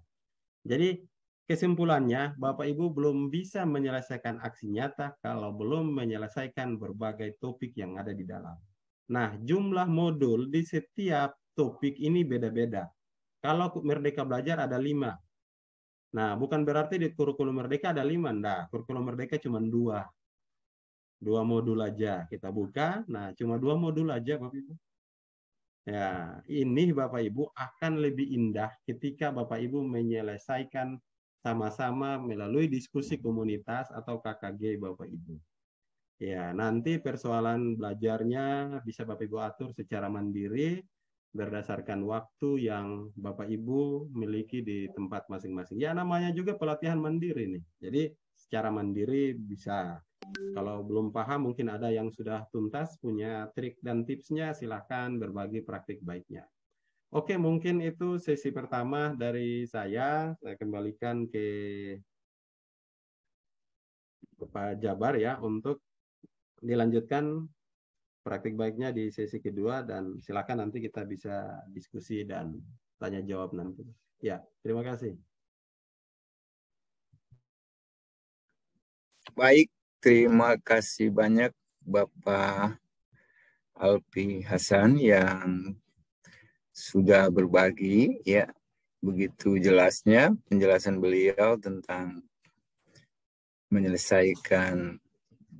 A: Jadi, Kesimpulannya, Bapak Ibu belum bisa menyelesaikan aksi nyata kalau belum menyelesaikan berbagai topik yang ada di dalam. Nah, jumlah modul di setiap topik ini beda-beda. Kalau Merdeka Belajar ada lima. Nah, bukan berarti di kurikulum Merdeka ada lima. Nah, kurikulum Merdeka cuma dua. Dua modul aja kita buka. Nah, cuma dua modul aja Bapak Ibu. Ya, ini Bapak Ibu akan lebih indah ketika Bapak Ibu menyelesaikan sama-sama melalui diskusi komunitas atau KKG Bapak Ibu. Ya, nanti persoalan belajarnya bisa Bapak Ibu atur secara mandiri berdasarkan waktu yang Bapak Ibu miliki di tempat masing-masing. Ya, namanya juga pelatihan mandiri nih. Jadi secara mandiri bisa. Kalau belum paham mungkin ada yang sudah tuntas punya trik dan tipsnya silahkan berbagi praktik baiknya. Oke, mungkin itu sesi pertama dari saya. Saya kembalikan ke, Pak Jabar ya untuk dilanjutkan praktik baiknya di sesi kedua dan silakan nanti kita bisa diskusi dan tanya jawab nanti. Ya, terima kasih.
B: Baik, terima kasih banyak Bapak Alpi Hasan yang sudah berbagi ya begitu jelasnya penjelasan beliau tentang menyelesaikan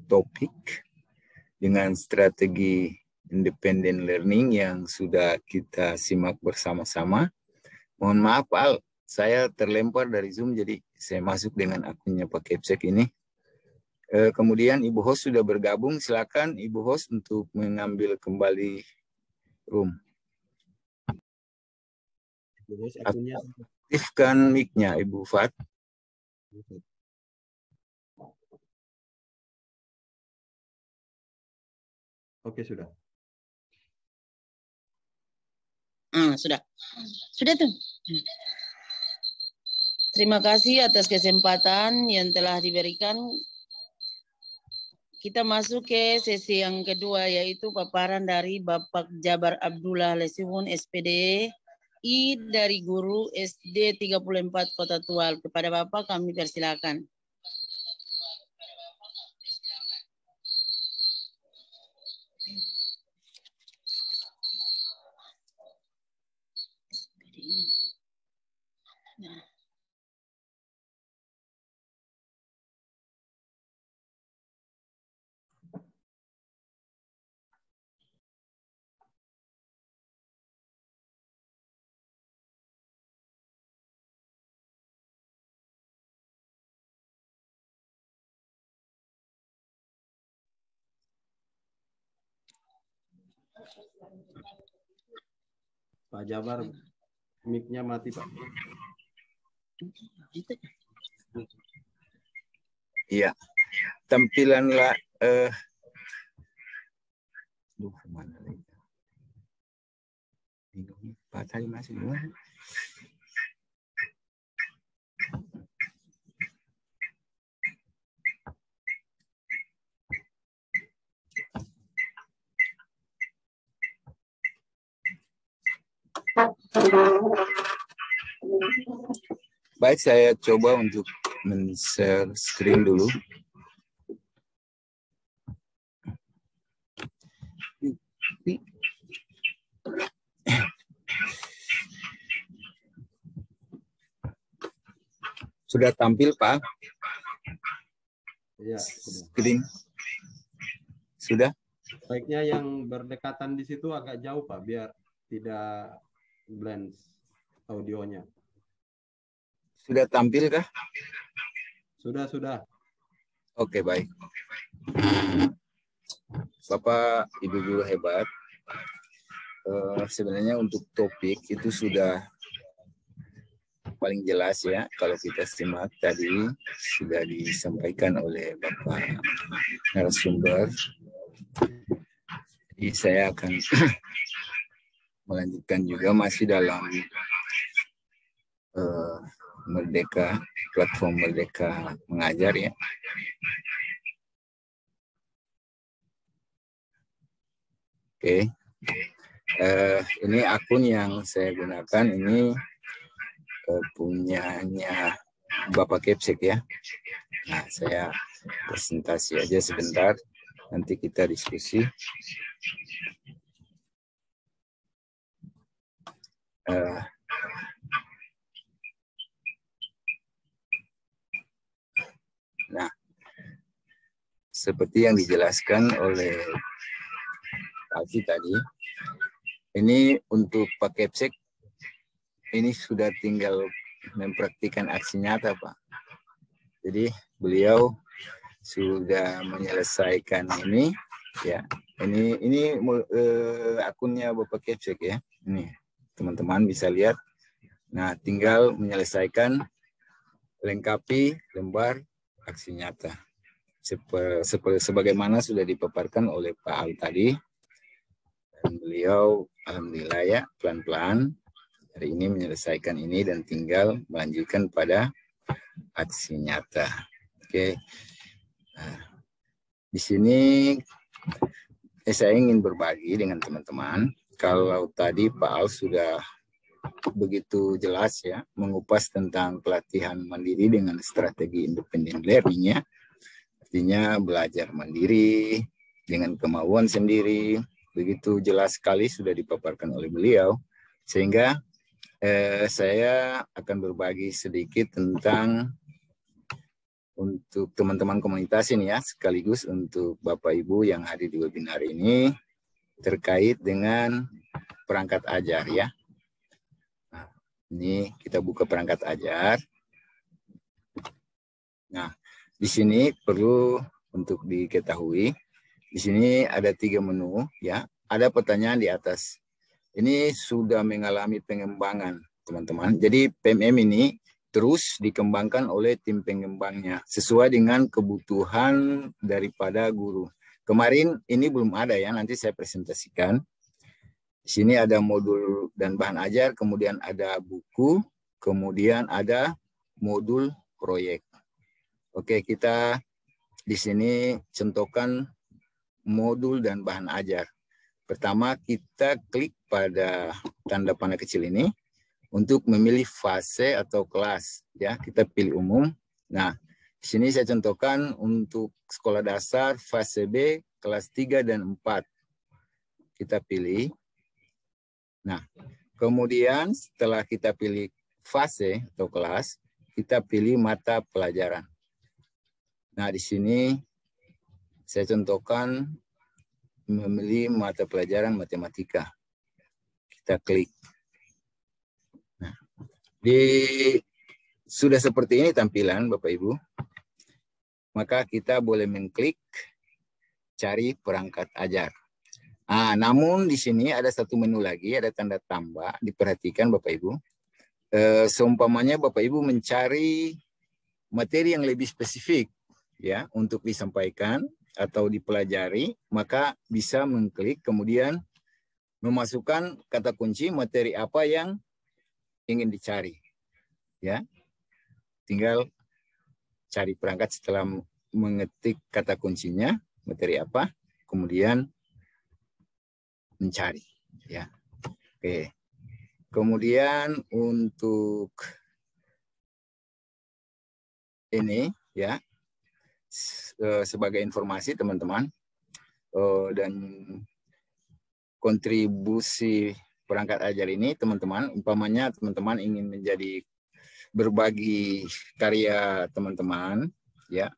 B: topik dengan strategi independent learning yang sudah kita simak bersama-sama. Mohon maaf Al, saya terlempar dari Zoom jadi saya masuk dengan akunnya Pak Kepsek ini. E, kemudian Ibu host sudah bergabung, silakan Ibu host untuk mengambil kembali room. Aktifkan mic-nya Ibu Fat.
A: Oke, sudah.
E: Hmm, sudah. Sudah tuh. Terima kasih atas kesempatan yang telah diberikan. Kita masuk ke sesi yang kedua yaitu paparan dari Bapak Jabar Abdullah Lesiwun SPD I dari guru SD 34 Kota Tual. Kepada Bapak kami persilakan.
A: Pak Jabar, mic-nya mati, Pak.
B: Iya. Tampilanlah eh Duh, mana? Bingung. Pak tadi masih gimana? Baik, saya coba untuk men-share screen dulu. Sudah tampil, Pak?
A: Sudah.
B: Screen. Sudah?
A: Baiknya yang berdekatan di situ agak jauh, Pak, biar tidak blend audionya.
B: Sudah tampil kah?
A: Sudah, sudah.
B: Oke, baik. Bapak, Ibu guru hebat. Eh, sebenarnya untuk topik itu sudah paling jelas ya kalau kita simak tadi sudah disampaikan oleh Bapak narasumber. Jadi saya akan melanjutkan juga masih dalam uh, Merdeka, platform Merdeka mengajar ya. Oke, uh, ini akun yang saya gunakan ini uh, punyanya Bapak Kepsek ya. Nah, saya presentasi aja sebentar, nanti kita diskusi. Nah, seperti yang dijelaskan oleh Alfi tadi, ini untuk Pak Kepsek, ini sudah tinggal mempraktikkan aksi nyata, Pak. Jadi beliau sudah menyelesaikan ini, ya. Ini ini uh, akunnya Bapak Kepsek ya. Ini teman-teman bisa lihat. Nah, tinggal menyelesaikan lengkapi lembar aksi nyata. Sepe, sepe, sebagaimana sudah dipaparkan oleh Pak Al tadi. Dan beliau alhamdulillah ya pelan-pelan hari ini menyelesaikan ini dan tinggal melanjutkan pada aksi nyata. Oke. Nah, di sini eh, saya ingin berbagi dengan teman-teman. Kalau tadi Pak Al sudah begitu jelas ya mengupas tentang pelatihan mandiri dengan strategi independent learning ya. Artinya belajar mandiri dengan kemauan sendiri. Begitu jelas sekali sudah dipaparkan oleh beliau sehingga eh, saya akan berbagi sedikit tentang untuk teman-teman komunitas ini ya, sekaligus untuk Bapak Ibu yang hadir di webinar ini terkait dengan perangkat ajar ya. Nah, ini kita buka perangkat ajar. Nah, di sini perlu untuk diketahui, di sini ada tiga menu ya. Ada pertanyaan di atas. Ini sudah mengalami pengembangan teman-teman. Jadi PMM ini terus dikembangkan oleh tim pengembangnya sesuai dengan kebutuhan daripada guru. Kemarin ini belum ada ya, nanti saya presentasikan. Di sini ada modul dan bahan ajar, kemudian ada buku, kemudian ada modul proyek. Oke, kita di sini contohkan modul dan bahan ajar. Pertama, kita klik pada tanda panah kecil ini untuk memilih fase atau kelas ya kita pilih umum nah di sini saya contohkan untuk sekolah dasar fase B kelas 3 dan 4 kita pilih. Nah kemudian setelah kita pilih fase atau kelas kita pilih mata pelajaran. Nah di sini saya contohkan memilih mata pelajaran matematika. Kita klik. Di sudah seperti ini tampilan Bapak Ibu. Maka kita boleh mengklik cari perangkat ajar. Ah, namun di sini ada satu menu lagi, ada tanda tambah. Diperhatikan Bapak Ibu. Eh, seumpamanya Bapak Ibu mencari materi yang lebih spesifik ya untuk disampaikan atau dipelajari, maka bisa mengklik kemudian memasukkan kata kunci materi apa yang ingin dicari. Ya. Tinggal cari perangkat setelah mengetik kata kuncinya, materi apa, kemudian mencari, ya. Oke. Kemudian untuk ini ya eh, sebagai informasi teman-teman eh, dan kontribusi perangkat ajar ini teman-teman umpamanya teman-teman ingin menjadi berbagi karya teman-teman ya.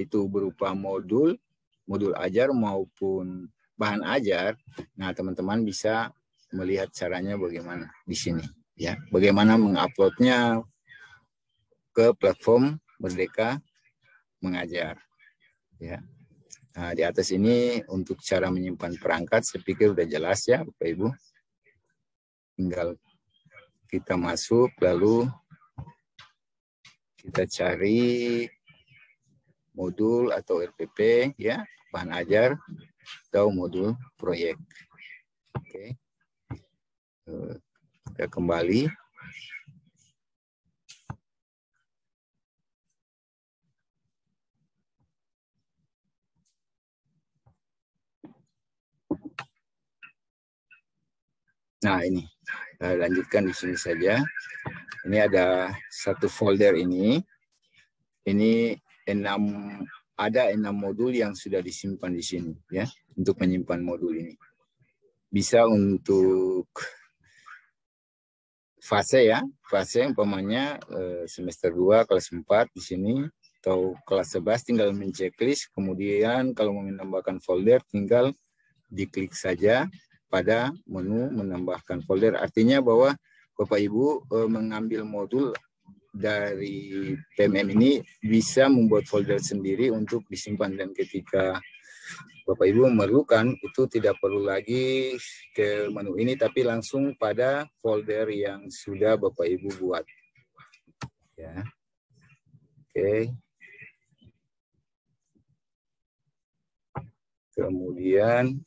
B: Itu berupa modul modul ajar maupun bahan ajar. Nah teman-teman bisa melihat caranya bagaimana di sini ya. Bagaimana menguploadnya ke platform Merdeka mengajar ya. Nah, di atas ini untuk cara menyimpan perangkat saya pikir udah jelas ya Bapak Ibu. Tinggal kita masuk lalu kita cari modul atau RPP ya bahan ajar atau modul proyek. Oke. Eh, kita kembali. Nah ini lanjutkan di sini saja. Ini ada satu folder ini. Ini enam ada enam modul yang sudah disimpan di sini ya untuk menyimpan modul ini. Bisa untuk fase ya, fase umpamanya uh, semester 2 kelas 4 di sini atau kelas 11 tinggal menceklis kemudian kalau mau menambahkan folder tinggal diklik saja pada menu menambahkan folder. Artinya bahwa Bapak Ibu eh, mengambil modul dari PMM ini bisa membuat folder sendiri untuk disimpan dan ketika Bapak Ibu memerlukan itu tidak perlu lagi ke menu ini tapi langsung pada folder yang sudah Bapak Ibu buat. Ya. Oke. Kemudian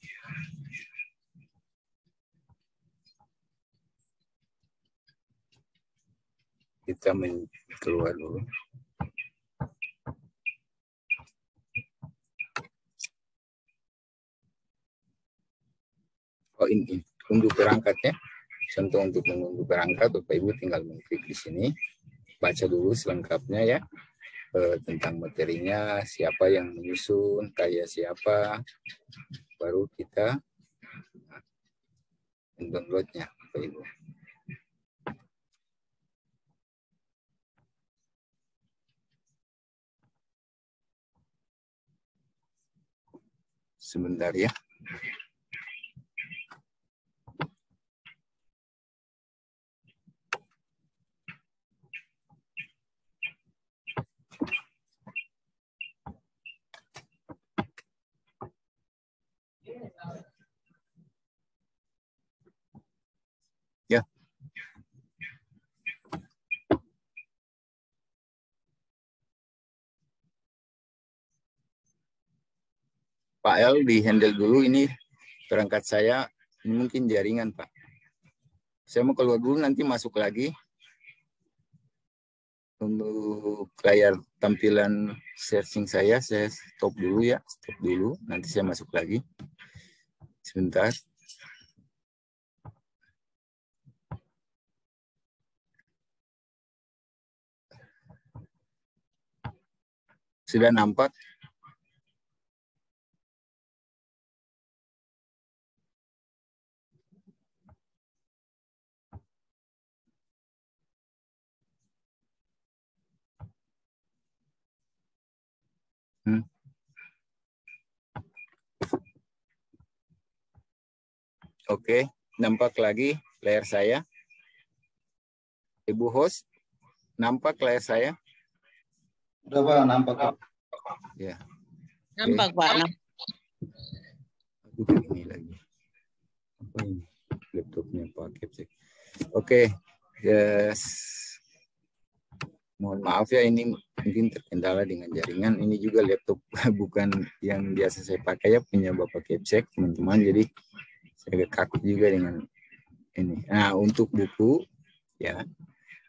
B: kita keluar dulu. ini unduh perangkat ya. Contoh untuk mengunduh perangkat, Bapak Ibu tinggal mengklik di sini, baca dulu selengkapnya ya. Eh, tentang materinya, siapa yang menyusun, kayak siapa, baru kita mendownloadnya, Bapak Ibu. Sebentar ya. Pak El di handle dulu ini perangkat saya. Ini mungkin jaringan Pak. Saya mau keluar dulu nanti masuk lagi. Untuk layar tampilan searching saya saya stop dulu ya stop dulu. Nanti saya masuk lagi. Sebentar. Sudah nampak Hmm. Oke, nampak lagi layar saya. Ibu host, nampak layar saya?
D: Udah Pak, nampak Pak.
B: Ya.
E: Nampak Pak. Nampak.
B: Aduh, ini lagi. Apa ini? Laptopnya pakai cek. Oke, yes. Mohon maaf ya ini mungkin terkendala dengan jaringan. Ini juga laptop bukan yang biasa saya pakai ya punya Bapak Kepsek teman-teman. Jadi saya agak kaku juga dengan ini. Nah untuk buku ya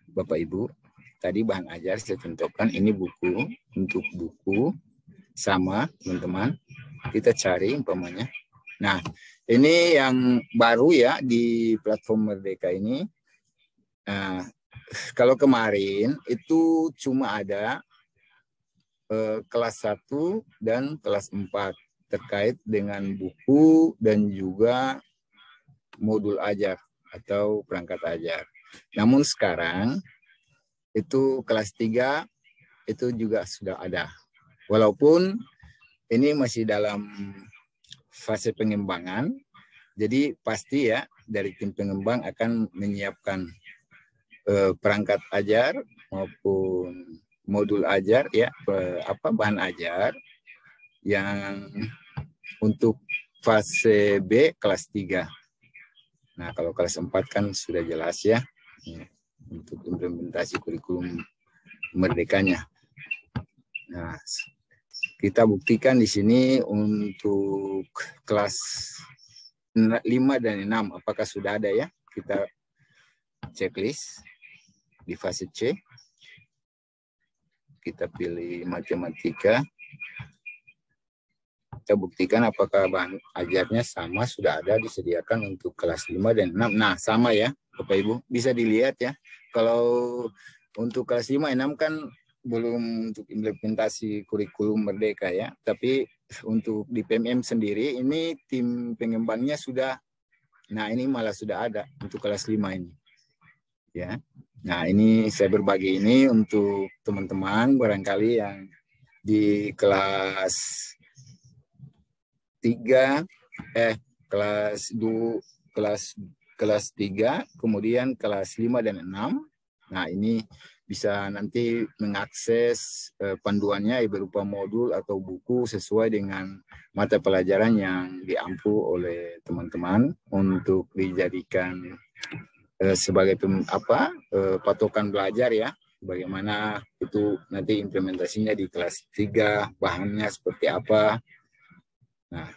B: Bapak Ibu tadi bahan ajar saya contohkan ini buku untuk buku sama teman-teman kita cari umpamanya. Nah ini yang baru ya di platform Merdeka ini. Nah, kalau kemarin itu cuma ada eh, kelas 1 dan kelas 4 terkait dengan buku dan juga modul ajar atau perangkat ajar. Namun sekarang itu kelas 3 itu juga sudah ada. Walaupun ini masih dalam fase pengembangan, jadi pasti ya dari tim pengembang akan menyiapkan eh, perangkat ajar maupun modul ajar ya apa bahan ajar yang untuk fase B kelas 3. Nah, kalau kelas 4 kan sudah jelas ya, ya untuk implementasi kurikulum merdekanya. Nah, kita buktikan di sini untuk kelas 5 dan 6 apakah sudah ada ya? Kita checklist di fase C. Kita pilih matematika. Kita buktikan apakah bahan ajarnya sama sudah ada disediakan untuk kelas 5 dan 6. Nah, sama ya, Bapak Ibu. Bisa dilihat ya. Kalau untuk kelas 5 6 kan belum untuk implementasi kurikulum merdeka ya. Tapi untuk di PMM sendiri ini tim pengembangnya sudah nah ini malah sudah ada untuk kelas 5 ini. Ya. Nah, ini saya berbagi ini untuk teman-teman barangkali yang di kelas 3 eh kelas 2 kelas kelas 3 kemudian kelas 5 dan 6. Nah, ini bisa nanti mengakses eh, panduannya berupa modul atau buku sesuai dengan mata pelajaran yang diampu oleh teman-teman untuk dijadikan sebagai pem, apa eh, patokan belajar ya bagaimana itu nanti implementasinya di kelas 3 bahannya seperti apa nah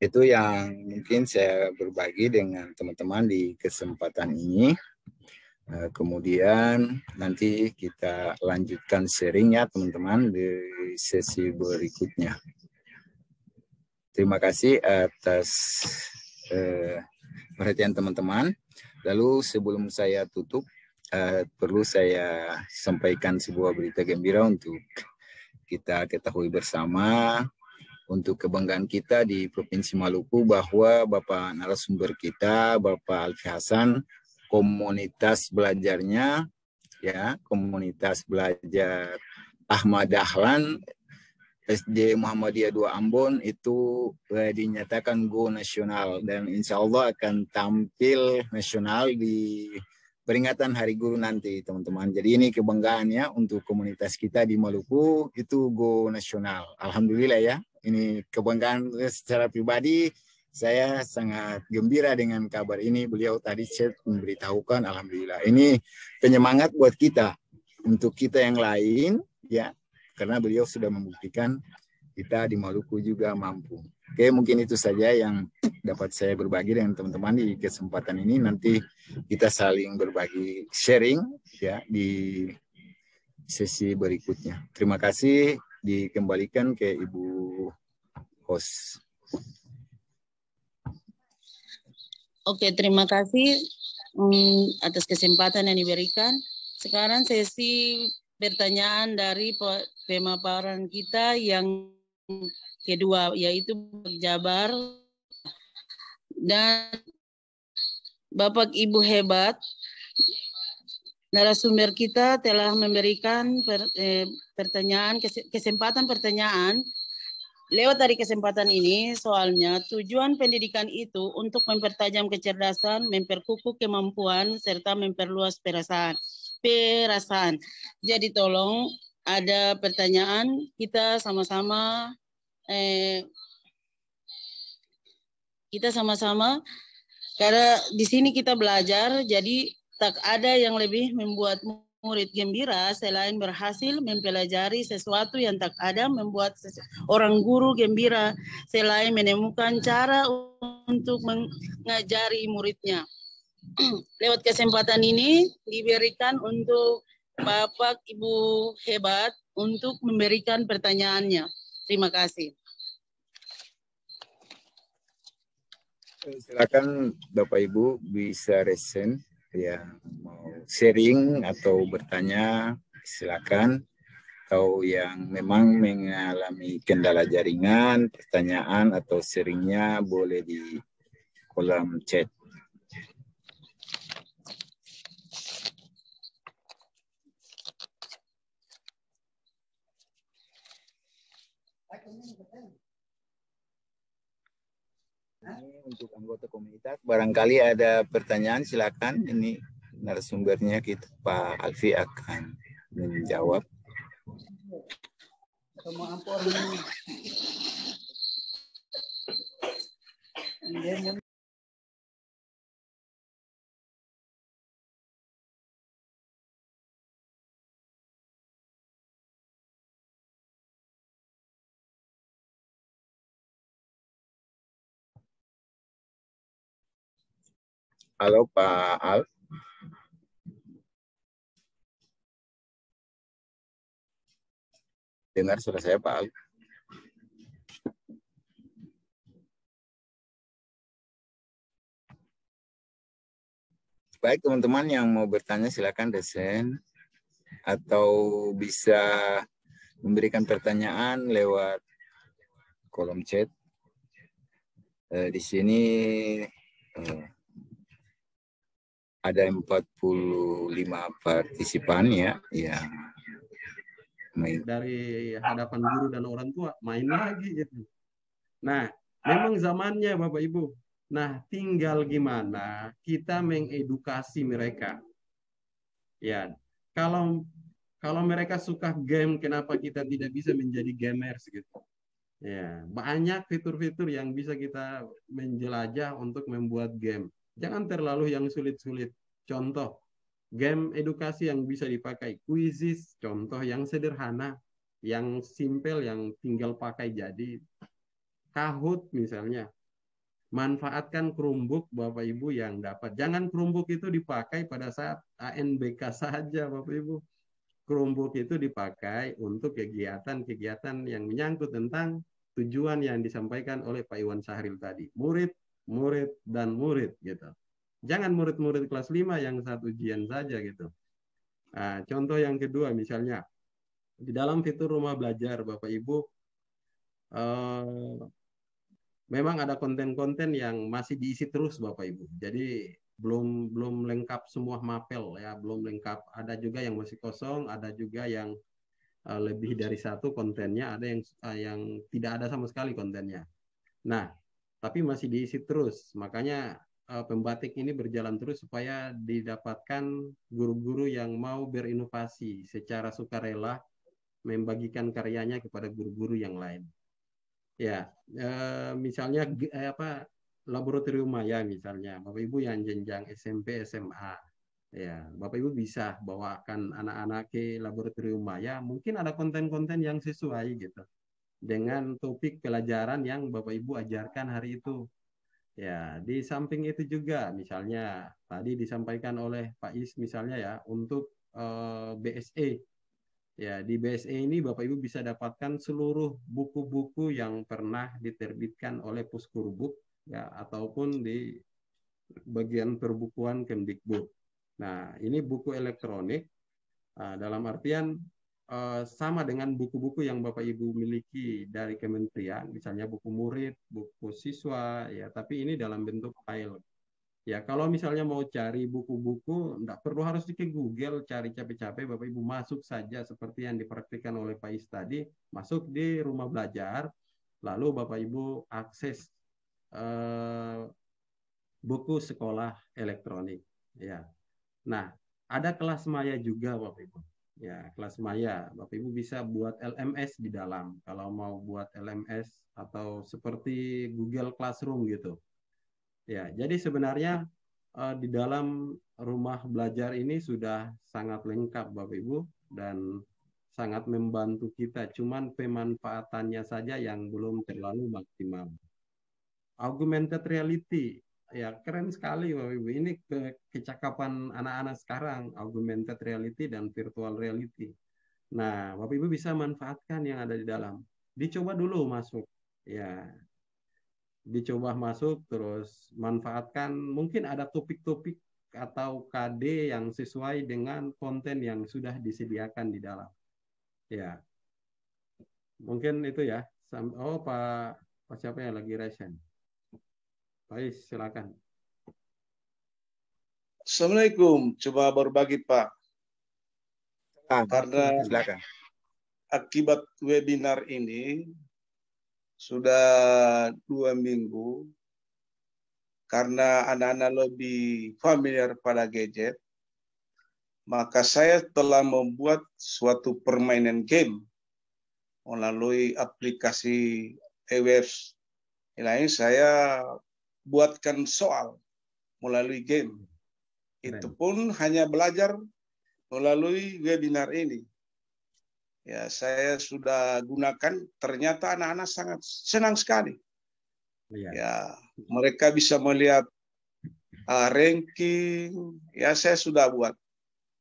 B: itu yang mungkin saya berbagi dengan teman-teman di kesempatan ini Eh, kemudian nanti kita lanjutkan sharing ya teman-teman di sesi berikutnya. Terima kasih atas eh, perhatian teman-teman. Lalu sebelum saya tutup, eh, perlu saya sampaikan sebuah berita gembira untuk kita ketahui bersama untuk kebanggaan kita di Provinsi Maluku bahwa Bapak narasumber kita, Bapak Alfi Hasan, komunitas belajarnya, ya komunitas belajar Ahmad Dahlan SD Muhammadiyah 2 Ambon itu eh, dinyatakan go nasional dan insya Allah akan tampil nasional di peringatan Hari Guru nanti teman-teman. Jadi ini kebanggaannya untuk komunitas kita di Maluku itu go nasional. Alhamdulillah ya. Ini kebanggaan secara pribadi saya sangat gembira dengan kabar ini. Beliau tadi chat memberitahukan Alhamdulillah. Ini penyemangat buat kita untuk kita yang lain ya karena beliau sudah membuktikan kita di Maluku juga mampu. Oke, mungkin itu saja yang dapat saya berbagi dengan teman-teman di kesempatan ini. Nanti kita saling berbagi sharing ya di sesi berikutnya. Terima kasih dikembalikan ke Ibu host.
E: Oke, terima kasih um, atas kesempatan yang diberikan. Sekarang sesi pertanyaan dari pemaparan kita yang kedua yaitu Jabar. Dan Bapak Ibu hebat narasumber kita telah memberikan per, eh, pertanyaan kesempatan pertanyaan. Lewat dari kesempatan ini soalnya tujuan pendidikan itu untuk mempertajam kecerdasan, memperkukuh kemampuan serta memperluas perasaan perasaan. Jadi tolong ada pertanyaan kita sama-sama eh, kita sama-sama karena di sini kita belajar jadi tak ada yang lebih membuat murid gembira selain berhasil mempelajari sesuatu yang tak ada membuat orang guru gembira selain menemukan cara untuk mengajari muridnya. lewat kesempatan ini diberikan untuk Bapak Ibu hebat untuk memberikan pertanyaannya. Terima kasih.
B: Silakan Bapak Ibu bisa resen ya mau sharing atau bertanya silakan atau yang memang mengalami kendala jaringan, pertanyaan atau sharingnya boleh di kolom chat. Untuk anggota komunitas. Barangkali ada pertanyaan silakan. Ini narasumbernya kita Pak Alfi akan menjawab. Halo Pak Al. Dengar suara saya Pak Al. Baik teman-teman yang mau bertanya silakan desen atau bisa memberikan pertanyaan lewat kolom chat. Eh, di sini eh, ada 45 partisipan ya yang
A: main. dari hadapan guru dan orang tua main lagi gitu. Nah, memang zamannya Bapak Ibu. Nah, tinggal gimana kita mengedukasi mereka. Ya, kalau kalau mereka suka game, kenapa kita tidak bisa menjadi gamers gitu? Ya, banyak fitur-fitur yang bisa kita menjelajah untuk membuat game. Jangan terlalu yang sulit-sulit. Contoh, game edukasi yang bisa dipakai. Quizzes, contoh yang sederhana, yang simple, yang tinggal pakai jadi. Kahoot misalnya. Manfaatkan Chromebook Bapak Ibu yang dapat. Jangan Chromebook itu dipakai pada saat ANBK saja Bapak Ibu. Chromebook itu dipakai untuk kegiatan-kegiatan yang menyangkut tentang tujuan yang disampaikan oleh Pak Iwan Sahril tadi. Murid murid dan murid gitu. Jangan murid-murid kelas 5 yang satu ujian saja gitu. Nah, contoh yang kedua misalnya di dalam fitur rumah belajar Bapak Ibu eh, memang ada konten-konten yang masih diisi terus Bapak Ibu. Jadi belum belum lengkap semua mapel ya, belum lengkap. Ada juga yang masih kosong, ada juga yang uh, lebih dari satu kontennya, ada yang uh, yang tidak ada sama sekali kontennya. Nah, tapi masih diisi terus. Makanya uh, pembatik ini berjalan terus supaya didapatkan guru-guru yang mau berinovasi secara sukarela membagikan karyanya kepada guru-guru yang lain. Ya, eh, misalnya eh, apa laboratorium maya misalnya, Bapak Ibu yang jenjang SMP, SMA, ya Bapak Ibu bisa bawakan anak-anak ke laboratorium maya, mungkin ada konten-konten yang sesuai gitu dengan topik pelajaran yang Bapak Ibu ajarkan hari itu. Ya, di samping itu juga misalnya tadi disampaikan oleh Pak Is misalnya ya untuk eh, BSE. Ya, di BSE ini Bapak Ibu bisa dapatkan seluruh buku-buku yang pernah diterbitkan oleh Puskurbuk ya ataupun di bagian perbukuan Kemdikbud. Nah, ini buku elektronik uh, dalam artian Eh, sama dengan buku-buku yang Bapak Ibu miliki dari kementerian, misalnya buku murid, buku siswa, ya, tapi ini dalam bentuk file. Ya, kalau misalnya mau cari buku-buku, enggak perlu harus di Google, cari capek-capek, Bapak Ibu masuk saja seperti yang dipraktikkan oleh Pak Is tadi, masuk di rumah belajar, lalu Bapak Ibu akses uh, buku sekolah elektronik. Ya, nah ada kelas maya juga Bapak Ibu ya kelas maya. Bapak Ibu bisa buat LMS di dalam. Kalau mau buat LMS atau seperti Google Classroom gitu. Ya jadi sebenarnya uh, di dalam rumah belajar ini sudah sangat lengkap Bapak Ibu dan sangat membantu kita. Cuman pemanfaatannya saja yang belum terlalu maksimal. Augmented reality ya keren sekali Bapak Ibu. Ini ke kecakapan anak-anak sekarang, augmented reality dan virtual reality. Nah, Bapak Ibu bisa manfaatkan yang ada di dalam. Dicoba dulu masuk. Ya. Dicoba masuk terus manfaatkan mungkin ada topik-topik atau KD yang sesuai dengan konten yang sudah disediakan di dalam. Ya. Mungkin itu ya. Oh, Pak Pak siapa yang lagi resen? Baik, silakan.
F: Assalamualaikum. Coba berbagi Pak.
C: Ah, Karena silakan.
F: akibat webinar ini sudah dua minggu karena anak-anak lebih familiar pada gadget, maka saya telah membuat suatu permainan game melalui aplikasi eWebs. Ini saya buatkan soal melalui game. Itu pun hanya belajar melalui webinar ini. Ya, saya sudah gunakan, ternyata anak-anak sangat senang sekali. Ya, ya mereka bisa melihat uh, ranking. Ya, saya sudah buat.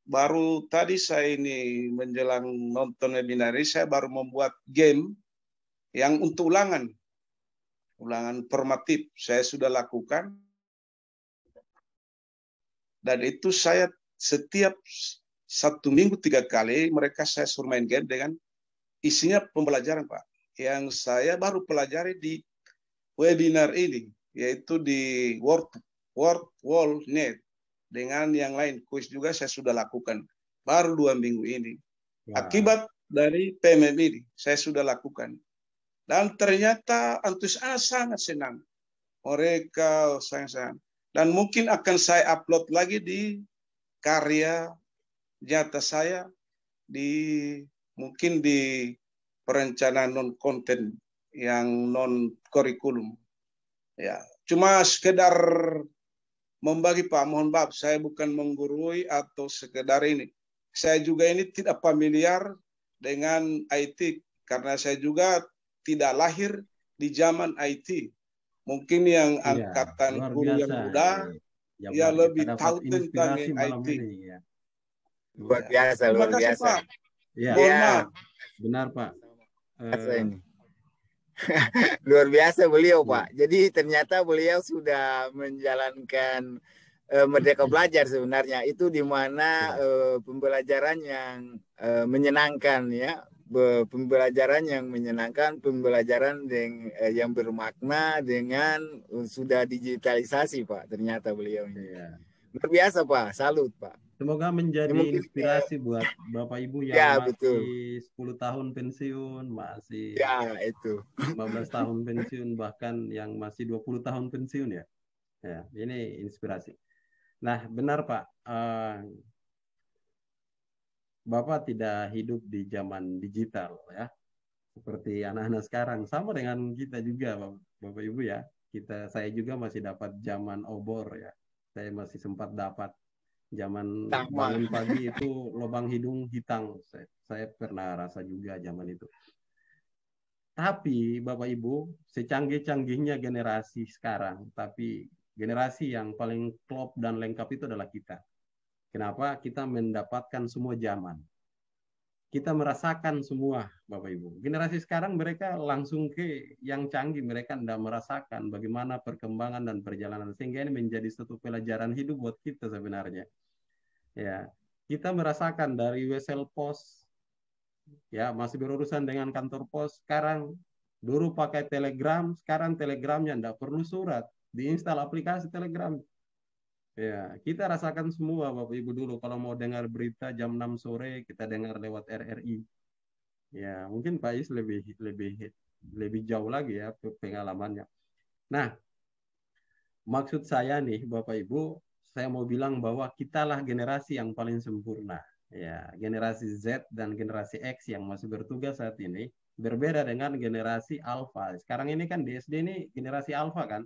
F: Baru tadi saya ini menjelang nonton webinar ini, saya baru membuat game yang untuk ulangan ulangan formatif saya sudah lakukan. Dan itu saya setiap satu minggu tiga kali mereka saya suruh main game dengan isinya pembelajaran pak. Yang saya baru pelajari di webinar ini yaitu di Word Word Wall Net. Dengan yang lain kuis juga saya sudah lakukan baru dua minggu ini. Akibat dari PMM ini saya sudah lakukan dan ternyata antusias sangat senang. Mereka sangat senang. Dan mungkin akan saya upload lagi di karya nyata saya di mungkin di perencanaan non konten yang non kurikulum. Ya, cuma sekedar membagi Pak, mohon maaf saya bukan menggurui atau sekedar ini. Saya juga ini tidak familiar dengan IT karena saya juga tidak lahir di zaman IT. Mungkin yang ya, angkatan guru yang muda ya, ya lebih tahu tentang IT. Ini, ya.
C: Luar biasa, luar biasa.
A: Ya. ya. Benar Pak. Uh,
C: Luar biasa beliau, Pak. Jadi ternyata beliau sudah menjalankan uh, Merdeka Belajar sebenarnya. Itu di mana uh, pembelajaran yang uh, menyenangkan ya, pembelajaran yang menyenangkan, pembelajaran yang, uh, yang bermakna dengan uh, sudah digitalisasi, Pak. Ternyata beliau ini. Iya. Luar biasa, Pak. Salut, Pak.
A: Semoga menjadi ya, inspirasi ya. buat Bapak Ibu yang ya, masih betul. 10 tahun pensiun, masih
C: ya, itu.
A: 15 tahun pensiun, bahkan yang masih 20 tahun pensiun ya. Ya, ini inspirasi. Nah, benar Pak. Uh, Bapak tidak hidup di zaman digital ya. Seperti anak-anak sekarang sama dengan kita juga Bapak Ibu ya. Kita saya juga masih dapat zaman obor ya. Saya masih sempat dapat zaman bangun pagi itu lubang hidung hitam saya, saya pernah rasa juga zaman itu tapi Bapak Ibu secanggih-canggihnya generasi sekarang tapi generasi yang paling klop dan lengkap itu adalah kita kenapa kita mendapatkan semua zaman? Kita merasakan semua Bapak Ibu. Generasi sekarang mereka langsung ke yang canggih, mereka tidak merasakan bagaimana perkembangan dan perjalanan. Sehingga ini menjadi satu pelajaran hidup buat kita sebenarnya. Ya kita merasakan dari wesel pos ya masih berurusan dengan kantor pos. Sekarang dulu pakai telegram sekarang telegramnya tidak perlu surat. Diinstal aplikasi telegram ya kita rasakan semua bapak ibu dulu kalau mau dengar berita jam 6 sore kita dengar lewat RRI ya mungkin Pak Is lebih lebih lebih jauh lagi ya pengalamannya nah maksud saya nih bapak ibu saya mau bilang bahwa kitalah generasi yang paling sempurna. Ya, generasi Z dan generasi X yang masih bertugas saat ini berbeda dengan generasi Alpha. Sekarang ini kan di SD ini generasi Alpha kan?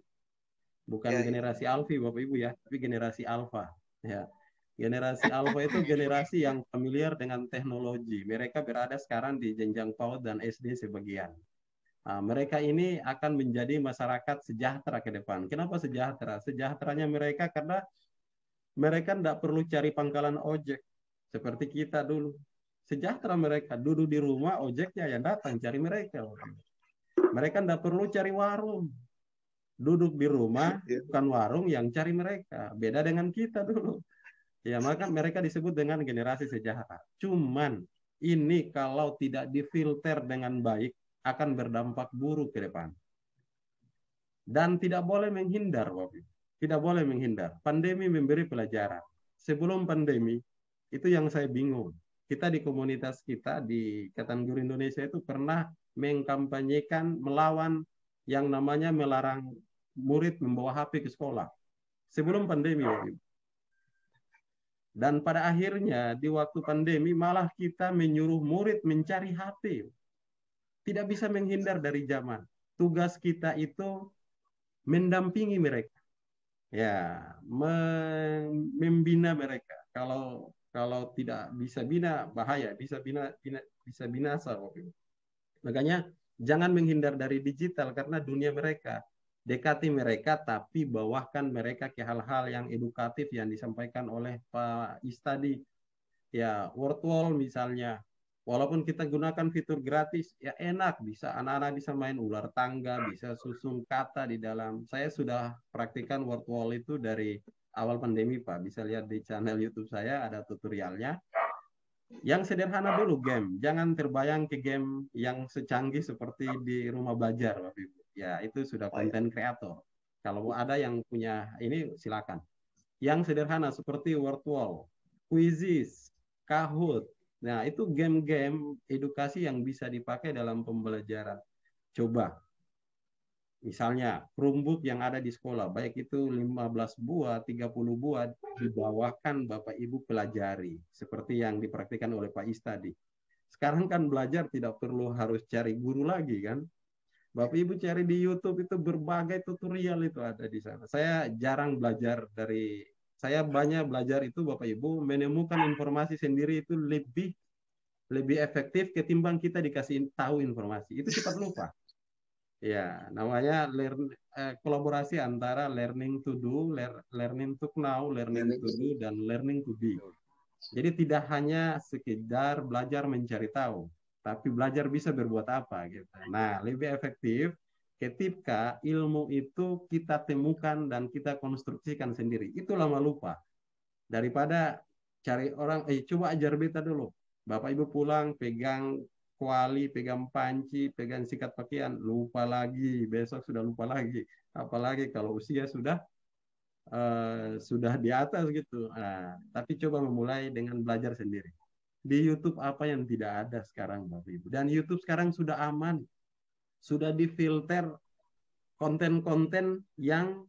A: Bukan ya, ya. generasi Alfi Bapak Ibu ya, tapi generasi Alpha. Ya. Generasi Alpha itu generasi yang familiar dengan teknologi. Mereka berada sekarang di jenjang PAUD dan SD sebagian. Nah, mereka ini akan menjadi masyarakat sejahtera ke depan. Kenapa sejahtera? Sejahteranya mereka karena mereka tidak perlu cari pangkalan ojek seperti kita dulu. Sejahtera mereka duduk di rumah, ojeknya yang datang cari mereka. Mereka tidak perlu cari warung. Duduk di rumah, iya. bukan warung yang cari mereka. Beda dengan kita dulu. Ya, maka mereka disebut dengan generasi sejahtera. Cuman ini kalau tidak difilter dengan baik akan berdampak buruk ke depan. Dan tidak boleh menghindar, Bapak tidak boleh menghindar. Pandemi memberi pelajaran. Sebelum pandemi, itu yang saya bingung. Kita di komunitas kita di Ikatan Guru Indonesia itu pernah mengkampanyekan melawan yang namanya melarang murid membawa HP ke sekolah. Sebelum pandemi. Dan pada akhirnya di waktu pandemi malah kita menyuruh murid mencari HP. Tidak bisa menghindar dari zaman. Tugas kita itu mendampingi mereka ya membina mereka. Kalau kalau tidak bisa bina bahaya, bisa bina, bina bisa binasa Makanya jangan menghindar dari digital karena dunia mereka dekati mereka tapi bawahkan mereka ke hal-hal yang edukatif yang disampaikan oleh Pak Istadi. Ya word wall misalnya. Walaupun kita gunakan fitur gratis ya enak. Bisa anak-anak bisa main ular tangga bisa susun kata di dalam. Saya sudah praktikan wall itu dari awal pandemi pak. Bisa lihat di channel YouTube saya ada tutorialnya. Yang sederhana dulu game. Jangan terbayang ke game yang secanggih seperti di rumah belajar bapak ibu ya itu sudah konten kreator kalau ada yang punya ini silakan yang sederhana seperti word wall quizzes kahoot Nah, itu game-game edukasi yang bisa dipakai dalam pembelajaran. Coba. Misalnya, Chromebook yang ada di sekolah, baik itu 15 buah, 30 buah, dibawakan Bapak Ibu pelajari. Seperti yang dipraktikkan oleh Pak Is tadi. Sekarang kan belajar tidak perlu harus cari guru lagi kan. Bapak Ibu cari di YouTube itu berbagai tutorial itu ada di sana. Saya jarang belajar dari saya banyak belajar itu Bapak Ibu menemukan informasi sendiri itu lebih lebih efektif ketimbang kita dikasih tahu informasi. Itu cepat lupa. Ya, namanya learn, eh, kolaborasi antara learning to do, lear, learning to know, learning to do, dan learning to be. Jadi tidak hanya sekedar belajar mencari tahu, tapi belajar bisa berbuat apa gitu. Nah, lebih efektif ketika ilmu itu kita temukan dan kita konstruksikan sendiri. Itu lama lupa. Daripada cari orang, eh coba ajar beta dulu. Bapak Ibu pulang pegang kuali, pegang panci, pegang sikat pakaian, lupa lagi. Besok sudah lupa lagi. Apalagi kalau usia sudah uh, sudah di atas gitu. Nah, tapi coba memulai dengan belajar sendiri. Di YouTube apa yang tidak ada sekarang Bapak Ibu. Dan YouTube sekarang sudah aman. Sudah difilter konten-konten yang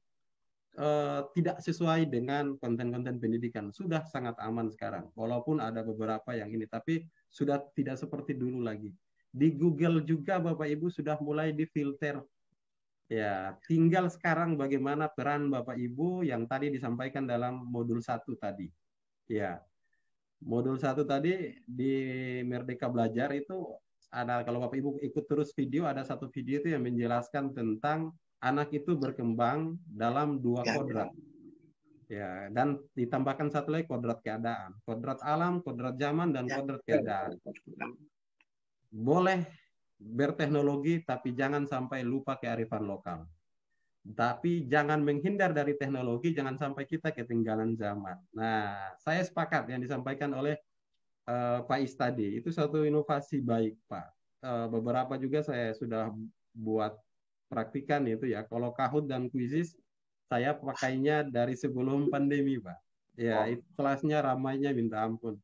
A: uh, tidak sesuai dengan konten-konten pendidikan. Sudah sangat aman sekarang. Walaupun ada beberapa yang ini, tapi sudah tidak seperti dulu lagi. Di Google juga Bapak Ibu sudah mulai difilter. Ya, tinggal sekarang bagaimana peran Bapak Ibu yang tadi disampaikan dalam modul satu tadi. Ya, modul satu tadi di Merdeka Belajar itu ada kalau Bapak Ibu ikut terus video ada satu video itu yang menjelaskan tentang anak itu berkembang dalam dua ya, kodrat. Ya, dan ditambahkan satu lagi kodrat keadaan. Kodrat alam, kodrat zaman, dan ya. kodrat keadaan. Boleh berteknologi, tapi jangan sampai lupa kearifan lokal. Tapi jangan menghindar dari teknologi, jangan sampai kita ketinggalan zaman. Nah, saya sepakat yang disampaikan oleh uh, Pak Is tadi. Itu satu inovasi baik, Pak. Uh, beberapa juga saya sudah buat praktikan itu ya. Kalau Kahoot dan Quizizz saya pakainya dari sebelum pandemi, Pak. Ya, oh. kelasnya ramainya minta ampun.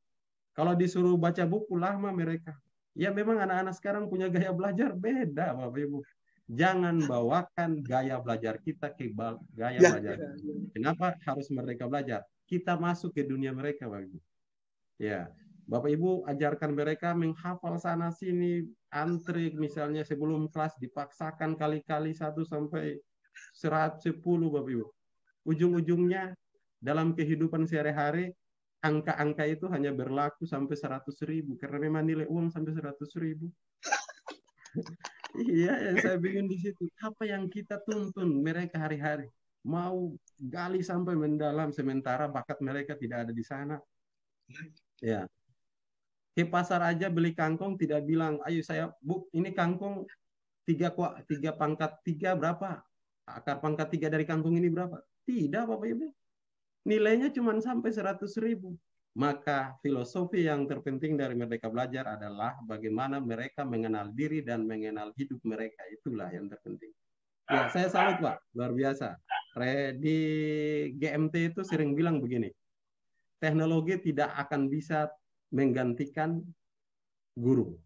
A: Kalau disuruh baca buku lama mereka. Ya memang anak-anak sekarang punya gaya belajar beda, Bapak Ibu. Jangan bawakan gaya belajar kita ke gaya ya. belajar. Kenapa harus mereka belajar? Kita masuk ke dunia mereka, Ibu. Ya, Bapak Ibu ajarkan mereka menghafal sana sini, antri misalnya sebelum kelas dipaksakan kali-kali satu sampai serat sepuluh Bapak Ibu. Ujung-ujungnya dalam kehidupan sehari-hari angka-angka itu hanya berlaku sampai seratus ribu karena memang nilai uang sampai seratus ribu. Iya, yang saya bingung di situ. Apa yang kita tuntun mereka hari-hari? Mau gali sampai mendalam sementara bakat mereka tidak ada di sana. Ya, ke pasar aja beli kangkung tidak bilang, ayo saya bu ini kangkung tiga tiga pangkat tiga berapa? Akar pangkat tiga dari kangkung ini berapa? Tidak Bapak Ibu. Nilainya cuma sampai seratus ribu. Maka filosofi yang terpenting dari Merdeka Belajar adalah bagaimana mereka mengenal diri dan mengenal hidup mereka. Itulah yang terpenting. Ya, saya salut Pak, luar biasa. Di GMT itu sering bilang begini, teknologi tidak akan bisa menggantikan guru,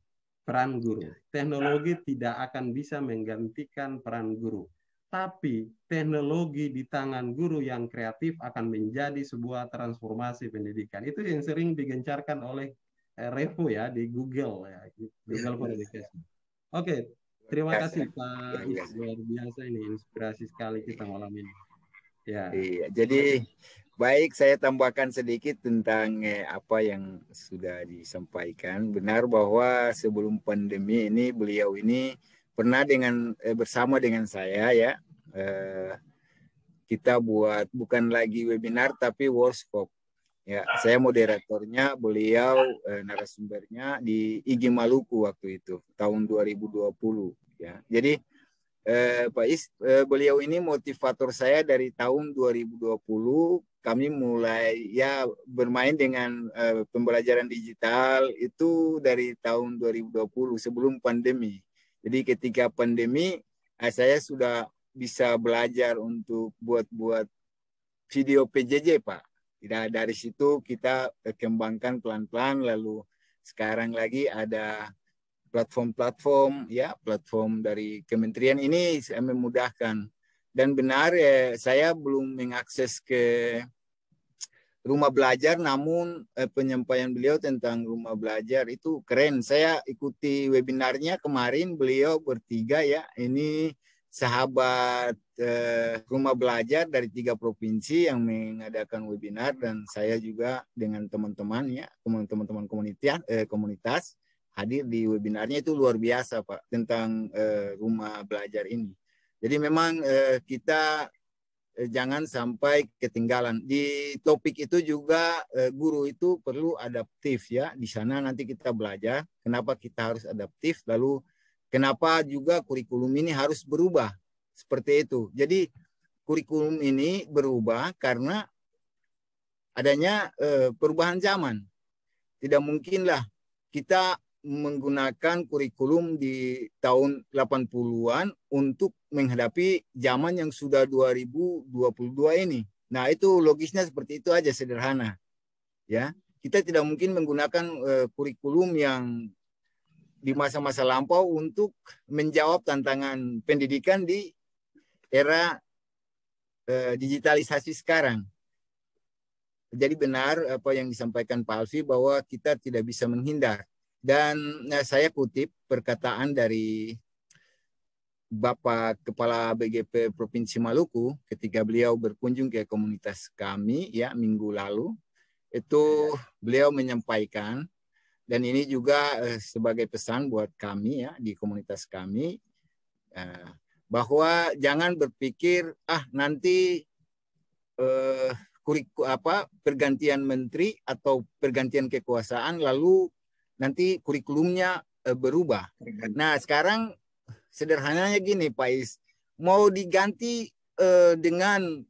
A: peran guru. Teknologi tidak akan bisa menggantikan peran guru. Tapi teknologi di tangan guru yang kreatif akan menjadi sebuah transformasi pendidikan. Itu yang sering digencarkan oleh eh, Revo ya di Google ya, Google for Education. Oke, terima kasih Pak Luar biasa ini inspirasi sekali kita malam ini.
B: Ya. Iya, jadi Baik, saya tambahkan sedikit tentang eh, apa yang sudah disampaikan. Benar bahwa sebelum pandemi ini beliau ini pernah dengan eh, bersama dengan saya ya eh, kita buat bukan lagi webinar tapi workshop. Ya, saya moderatornya, beliau eh, narasumbernya di IG Maluku waktu itu tahun 2020 ya. Jadi eh, Pak Is, eh, beliau ini motivator saya dari tahun 2020 kami mulai ya bermain dengan uh, pembelajaran digital itu dari tahun 2020 sebelum pandemi. Jadi ketika pandemi uh, saya sudah bisa belajar untuk buat-buat video PJJ Pak. Tidak dari situ kita kembangkan pelan-pelan lalu sekarang lagi ada platform-platform ya platform dari kementerian ini memudahkan dan benar ya saya belum mengakses ke rumah belajar namun eh, penyampaian beliau tentang rumah belajar itu keren. Saya ikuti webinarnya kemarin beliau bertiga ya. Ini sahabat eh, rumah belajar dari tiga provinsi yang mengadakan webinar dan saya juga dengan teman-teman ya teman-teman komunitas eh, komunitas hadir di webinarnya. Itu luar biasa pak tentang eh, rumah belajar ini. Jadi memang eh, kita jangan sampai ketinggalan. Di topik itu juga eh, guru itu perlu adaptif ya. Di sana nanti kita belajar kenapa kita harus adaptif, lalu kenapa juga kurikulum ini harus berubah seperti itu. Jadi kurikulum ini berubah karena adanya eh, perubahan zaman. Tidak mungkinlah kita menggunakan kurikulum di tahun 80-an untuk menghadapi zaman yang sudah 2022 ini. Nah, itu logisnya seperti itu aja sederhana. Ya, kita tidak mungkin menggunakan uh, kurikulum yang di masa-masa lampau untuk menjawab tantangan pendidikan di era uh, digitalisasi sekarang. Jadi benar apa yang disampaikan Pak Alfi bahwa kita tidak bisa menghindar dan nah, saya kutip perkataan dari Bapak Kepala BGP Provinsi Maluku ketika beliau berkunjung ke komunitas kami ya minggu lalu itu beliau menyampaikan dan ini juga eh, sebagai pesan buat kami ya di komunitas kami eh, bahwa jangan berpikir ah nanti eh, kuriku apa pergantian menteri atau pergantian kekuasaan lalu nanti kurikulumnya uh, berubah. Nah sekarang sederhananya gini Pak Is, mau diganti uh, dengan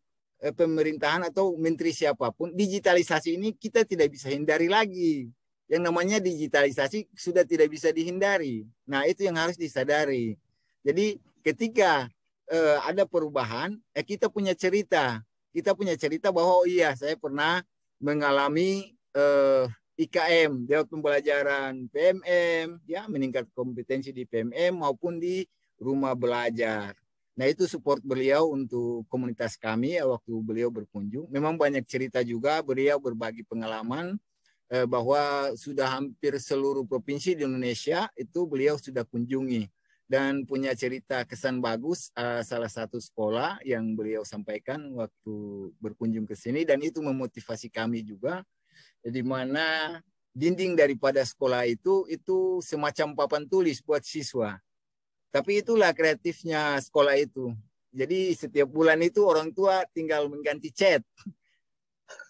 B: uh, pemerintahan atau menteri siapa pun, digitalisasi ini kita tidak bisa hindari lagi. Yang namanya digitalisasi sudah tidak bisa dihindari. Nah itu yang harus disadari. Jadi ketika uh, ada perubahan, eh, kita punya cerita. Kita punya cerita bahwa oh iya saya pernah mengalami uh, IKM, lewat pembelajaran PMM, ya meningkat kompetensi di PMM maupun di rumah belajar. Nah itu support beliau untuk komunitas kami ya, waktu beliau berkunjung. Memang banyak cerita juga beliau berbagi pengalaman eh, bahwa sudah hampir seluruh provinsi di Indonesia itu beliau sudah kunjungi dan punya cerita kesan bagus uh, salah satu sekolah yang beliau sampaikan waktu berkunjung ke sini dan itu memotivasi kami juga di mana dinding daripada sekolah itu itu semacam papan tulis buat siswa. Tapi itulah kreatifnya sekolah itu. Jadi setiap bulan itu orang tua tinggal mengganti cat.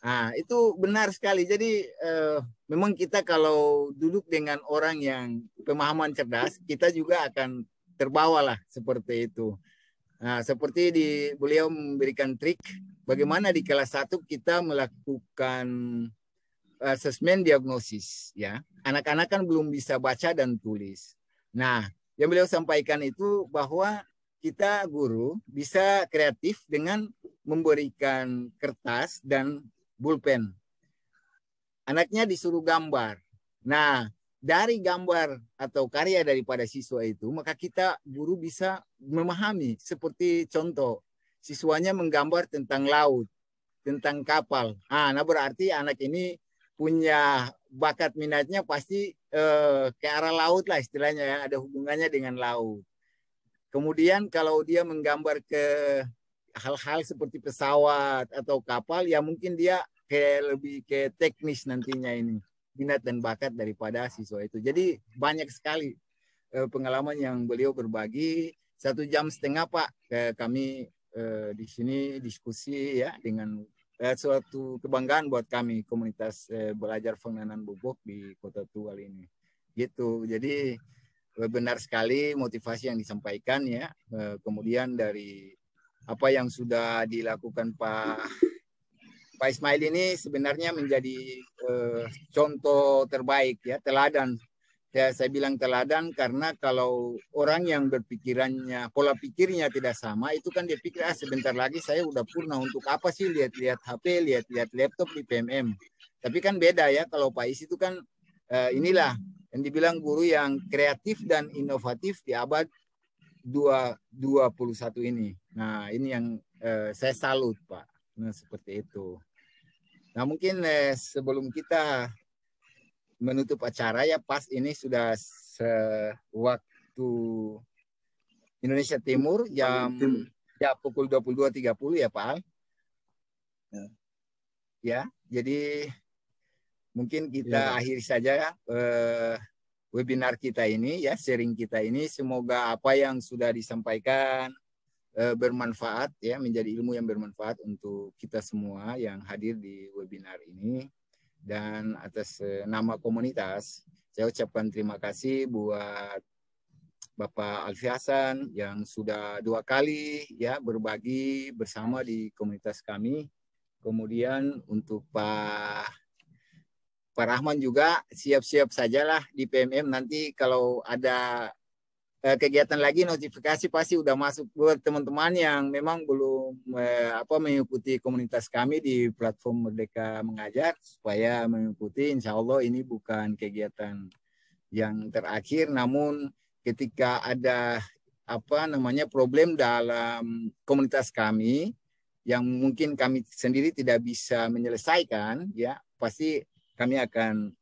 B: Nah, itu benar sekali. Jadi eh, memang kita kalau duduk dengan orang yang pemahaman cerdas, kita juga akan terbawa lah seperti itu. Nah, seperti di beliau memberikan trik bagaimana di kelas satu kita melakukan asesmen diagnosis ya. Anak-anak kan belum bisa baca dan tulis. Nah, yang beliau sampaikan itu bahwa kita guru bisa kreatif dengan memberikan kertas dan pulpen. Anaknya disuruh gambar. Nah, dari gambar atau karya daripada siswa itu, maka kita guru bisa memahami. Seperti contoh, siswanya menggambar tentang laut, tentang kapal. Ah, nah berarti anak ini punya bakat minatnya pasti eh, ke arah laut lah istilahnya ya ada hubungannya dengan laut. Kemudian kalau dia menggambar ke hal-hal seperti pesawat atau kapal ya mungkin dia ke lebih ke teknis nantinya ini minat dan bakat daripada siswa itu. Jadi banyak sekali eh, pengalaman yang beliau berbagi satu jam setengah pak ke kami eh, di sini diskusi ya dengan eh, suatu kebanggaan buat kami komunitas eh, belajar pengenalan bubuk di Kota Tual ini. Gitu. Jadi eh, benar sekali motivasi yang disampaikan ya. Eh, kemudian dari apa yang sudah dilakukan Pak Pak Ismail ini sebenarnya menjadi eh, contoh terbaik ya, teladan ya saya bilang teladan karena kalau orang yang berpikirannya pola pikirnya tidak sama itu kan dia pikir ah sebentar lagi saya udah purna untuk apa sih lihat-lihat HP lihat-lihat laptop di PMM tapi kan beda ya kalau Pak Is itu kan uh, inilah yang dibilang guru yang kreatif dan inovatif di abad 2021 ini. Nah ini yang uh, saya salut Pak. Nah seperti itu. Nah mungkin eh, sebelum kita menutup acara ya pas ini sudah sewaktu Indonesia Timur jam ya pukul 22.30 ya Pak Al. Ya. ya, jadi mungkin kita ya. akhiri saja eh, webinar kita ini ya, sharing kita ini. Semoga apa yang sudah disampaikan uh, bermanfaat ya, menjadi ilmu yang bermanfaat untuk kita semua yang hadir di webinar ini. Dan atas uh, nama komunitas, saya ucapkan terima kasih buat Bapak Alfi Hasan yang sudah dua kali ya berbagi bersama di komunitas kami. Kemudian untuk Pak Pak Rahman juga siap-siap sajalah di PMM nanti kalau ada eh, kegiatan lagi notifikasi pasti udah masuk buat teman-teman yang memang belum eh, apa mengikuti komunitas kami di platform Merdeka Mengajar supaya mengikuti. Insya Allah ini bukan kegiatan yang terakhir namun ketika ada apa namanya problem dalam komunitas kami yang mungkin kami sendiri tidak bisa menyelesaikan ya pasti kami akan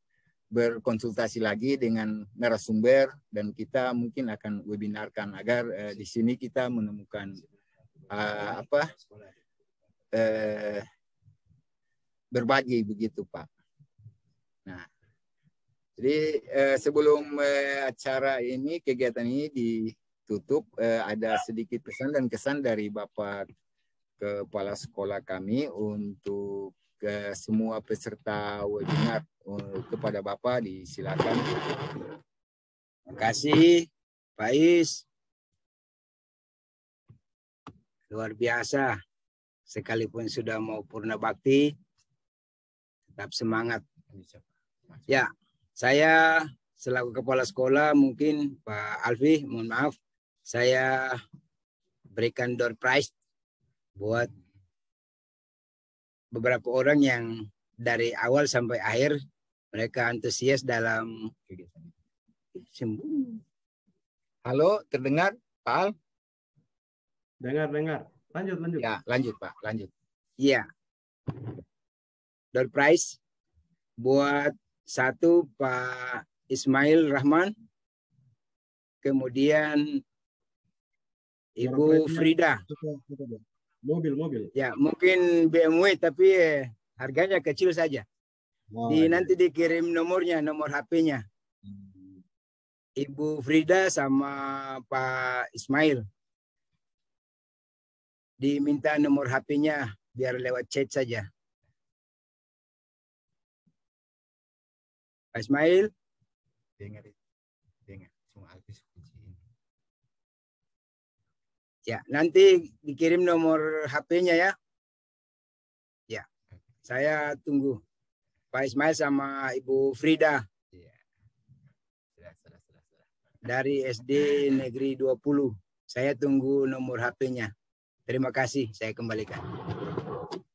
B: berkonsultasi lagi dengan narasumber dan kita mungkin akan webinarkan agar uh, di sini kita menemukan uh, apa uh, berbagi begitu Pak. Nah, jadi uh, sebelum uh, acara ini kegiatan ini ditutup uh, ada sedikit pesan dan kesan dari Bapak kepala sekolah kami untuk ke semua peserta webinar Eh, kepada Bapak disilakan. Terima kasih Pak Is. Luar biasa. Sekalipun sudah mau purna bakti, tetap semangat. Ya, saya selaku kepala sekolah mungkin Pak Alfi, mohon maaf, saya berikan door prize buat beberapa orang yang dari awal sampai akhir mereka antusias dalam sembuh. Halo, terdengar, Pak Al?
A: Dengar, dengar. Lanjut, lanjut.
B: Ya, lanjut, Pak. Lanjut. Iya. Door prize buat satu Pak Ismail Rahman, kemudian Ibu Frida.
A: Mobil, mobil.
B: Ya, mungkin BMW tapi eh, harganya kecil saja. Oh, di iya. nanti dikirim nomornya, nomor HP-nya. Hmm. Ibu Frida sama Pak Ismail. Diminta nomor HP-nya biar lewat chat saja. Pak Ismail. Dengar. Semua habis Ya, nanti dikirim nomor HP-nya ya. Ya, saya tunggu. Pak Ismail sama Ibu Frida. Iya. Dari SD Negeri 20. Saya tunggu nomor HP-nya. Terima kasih, saya kembalikan.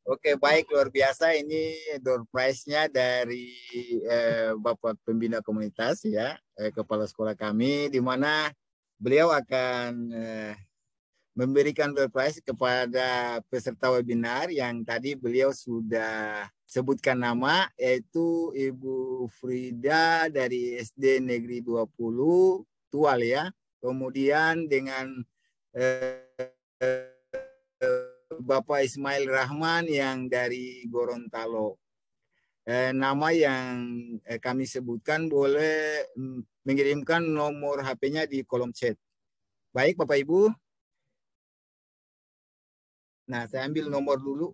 B: Oke, baik luar biasa ini door prize-nya dari eh, Bapak Pembina Komunitas ya, eh, kepala sekolah kami di mana beliau akan eh, memberikan prize kepada peserta webinar yang tadi beliau sudah sebutkan nama yaitu Ibu Frida dari SD Negeri 20 Tual ya. Kemudian dengan eh, Bapak Ismail Rahman yang dari Gorontalo. Eh, nama yang eh, kami sebutkan boleh mm, mengirimkan nomor HP-nya di kolom chat. Baik Bapak Ibu. Nah, saya ambil nomor dulu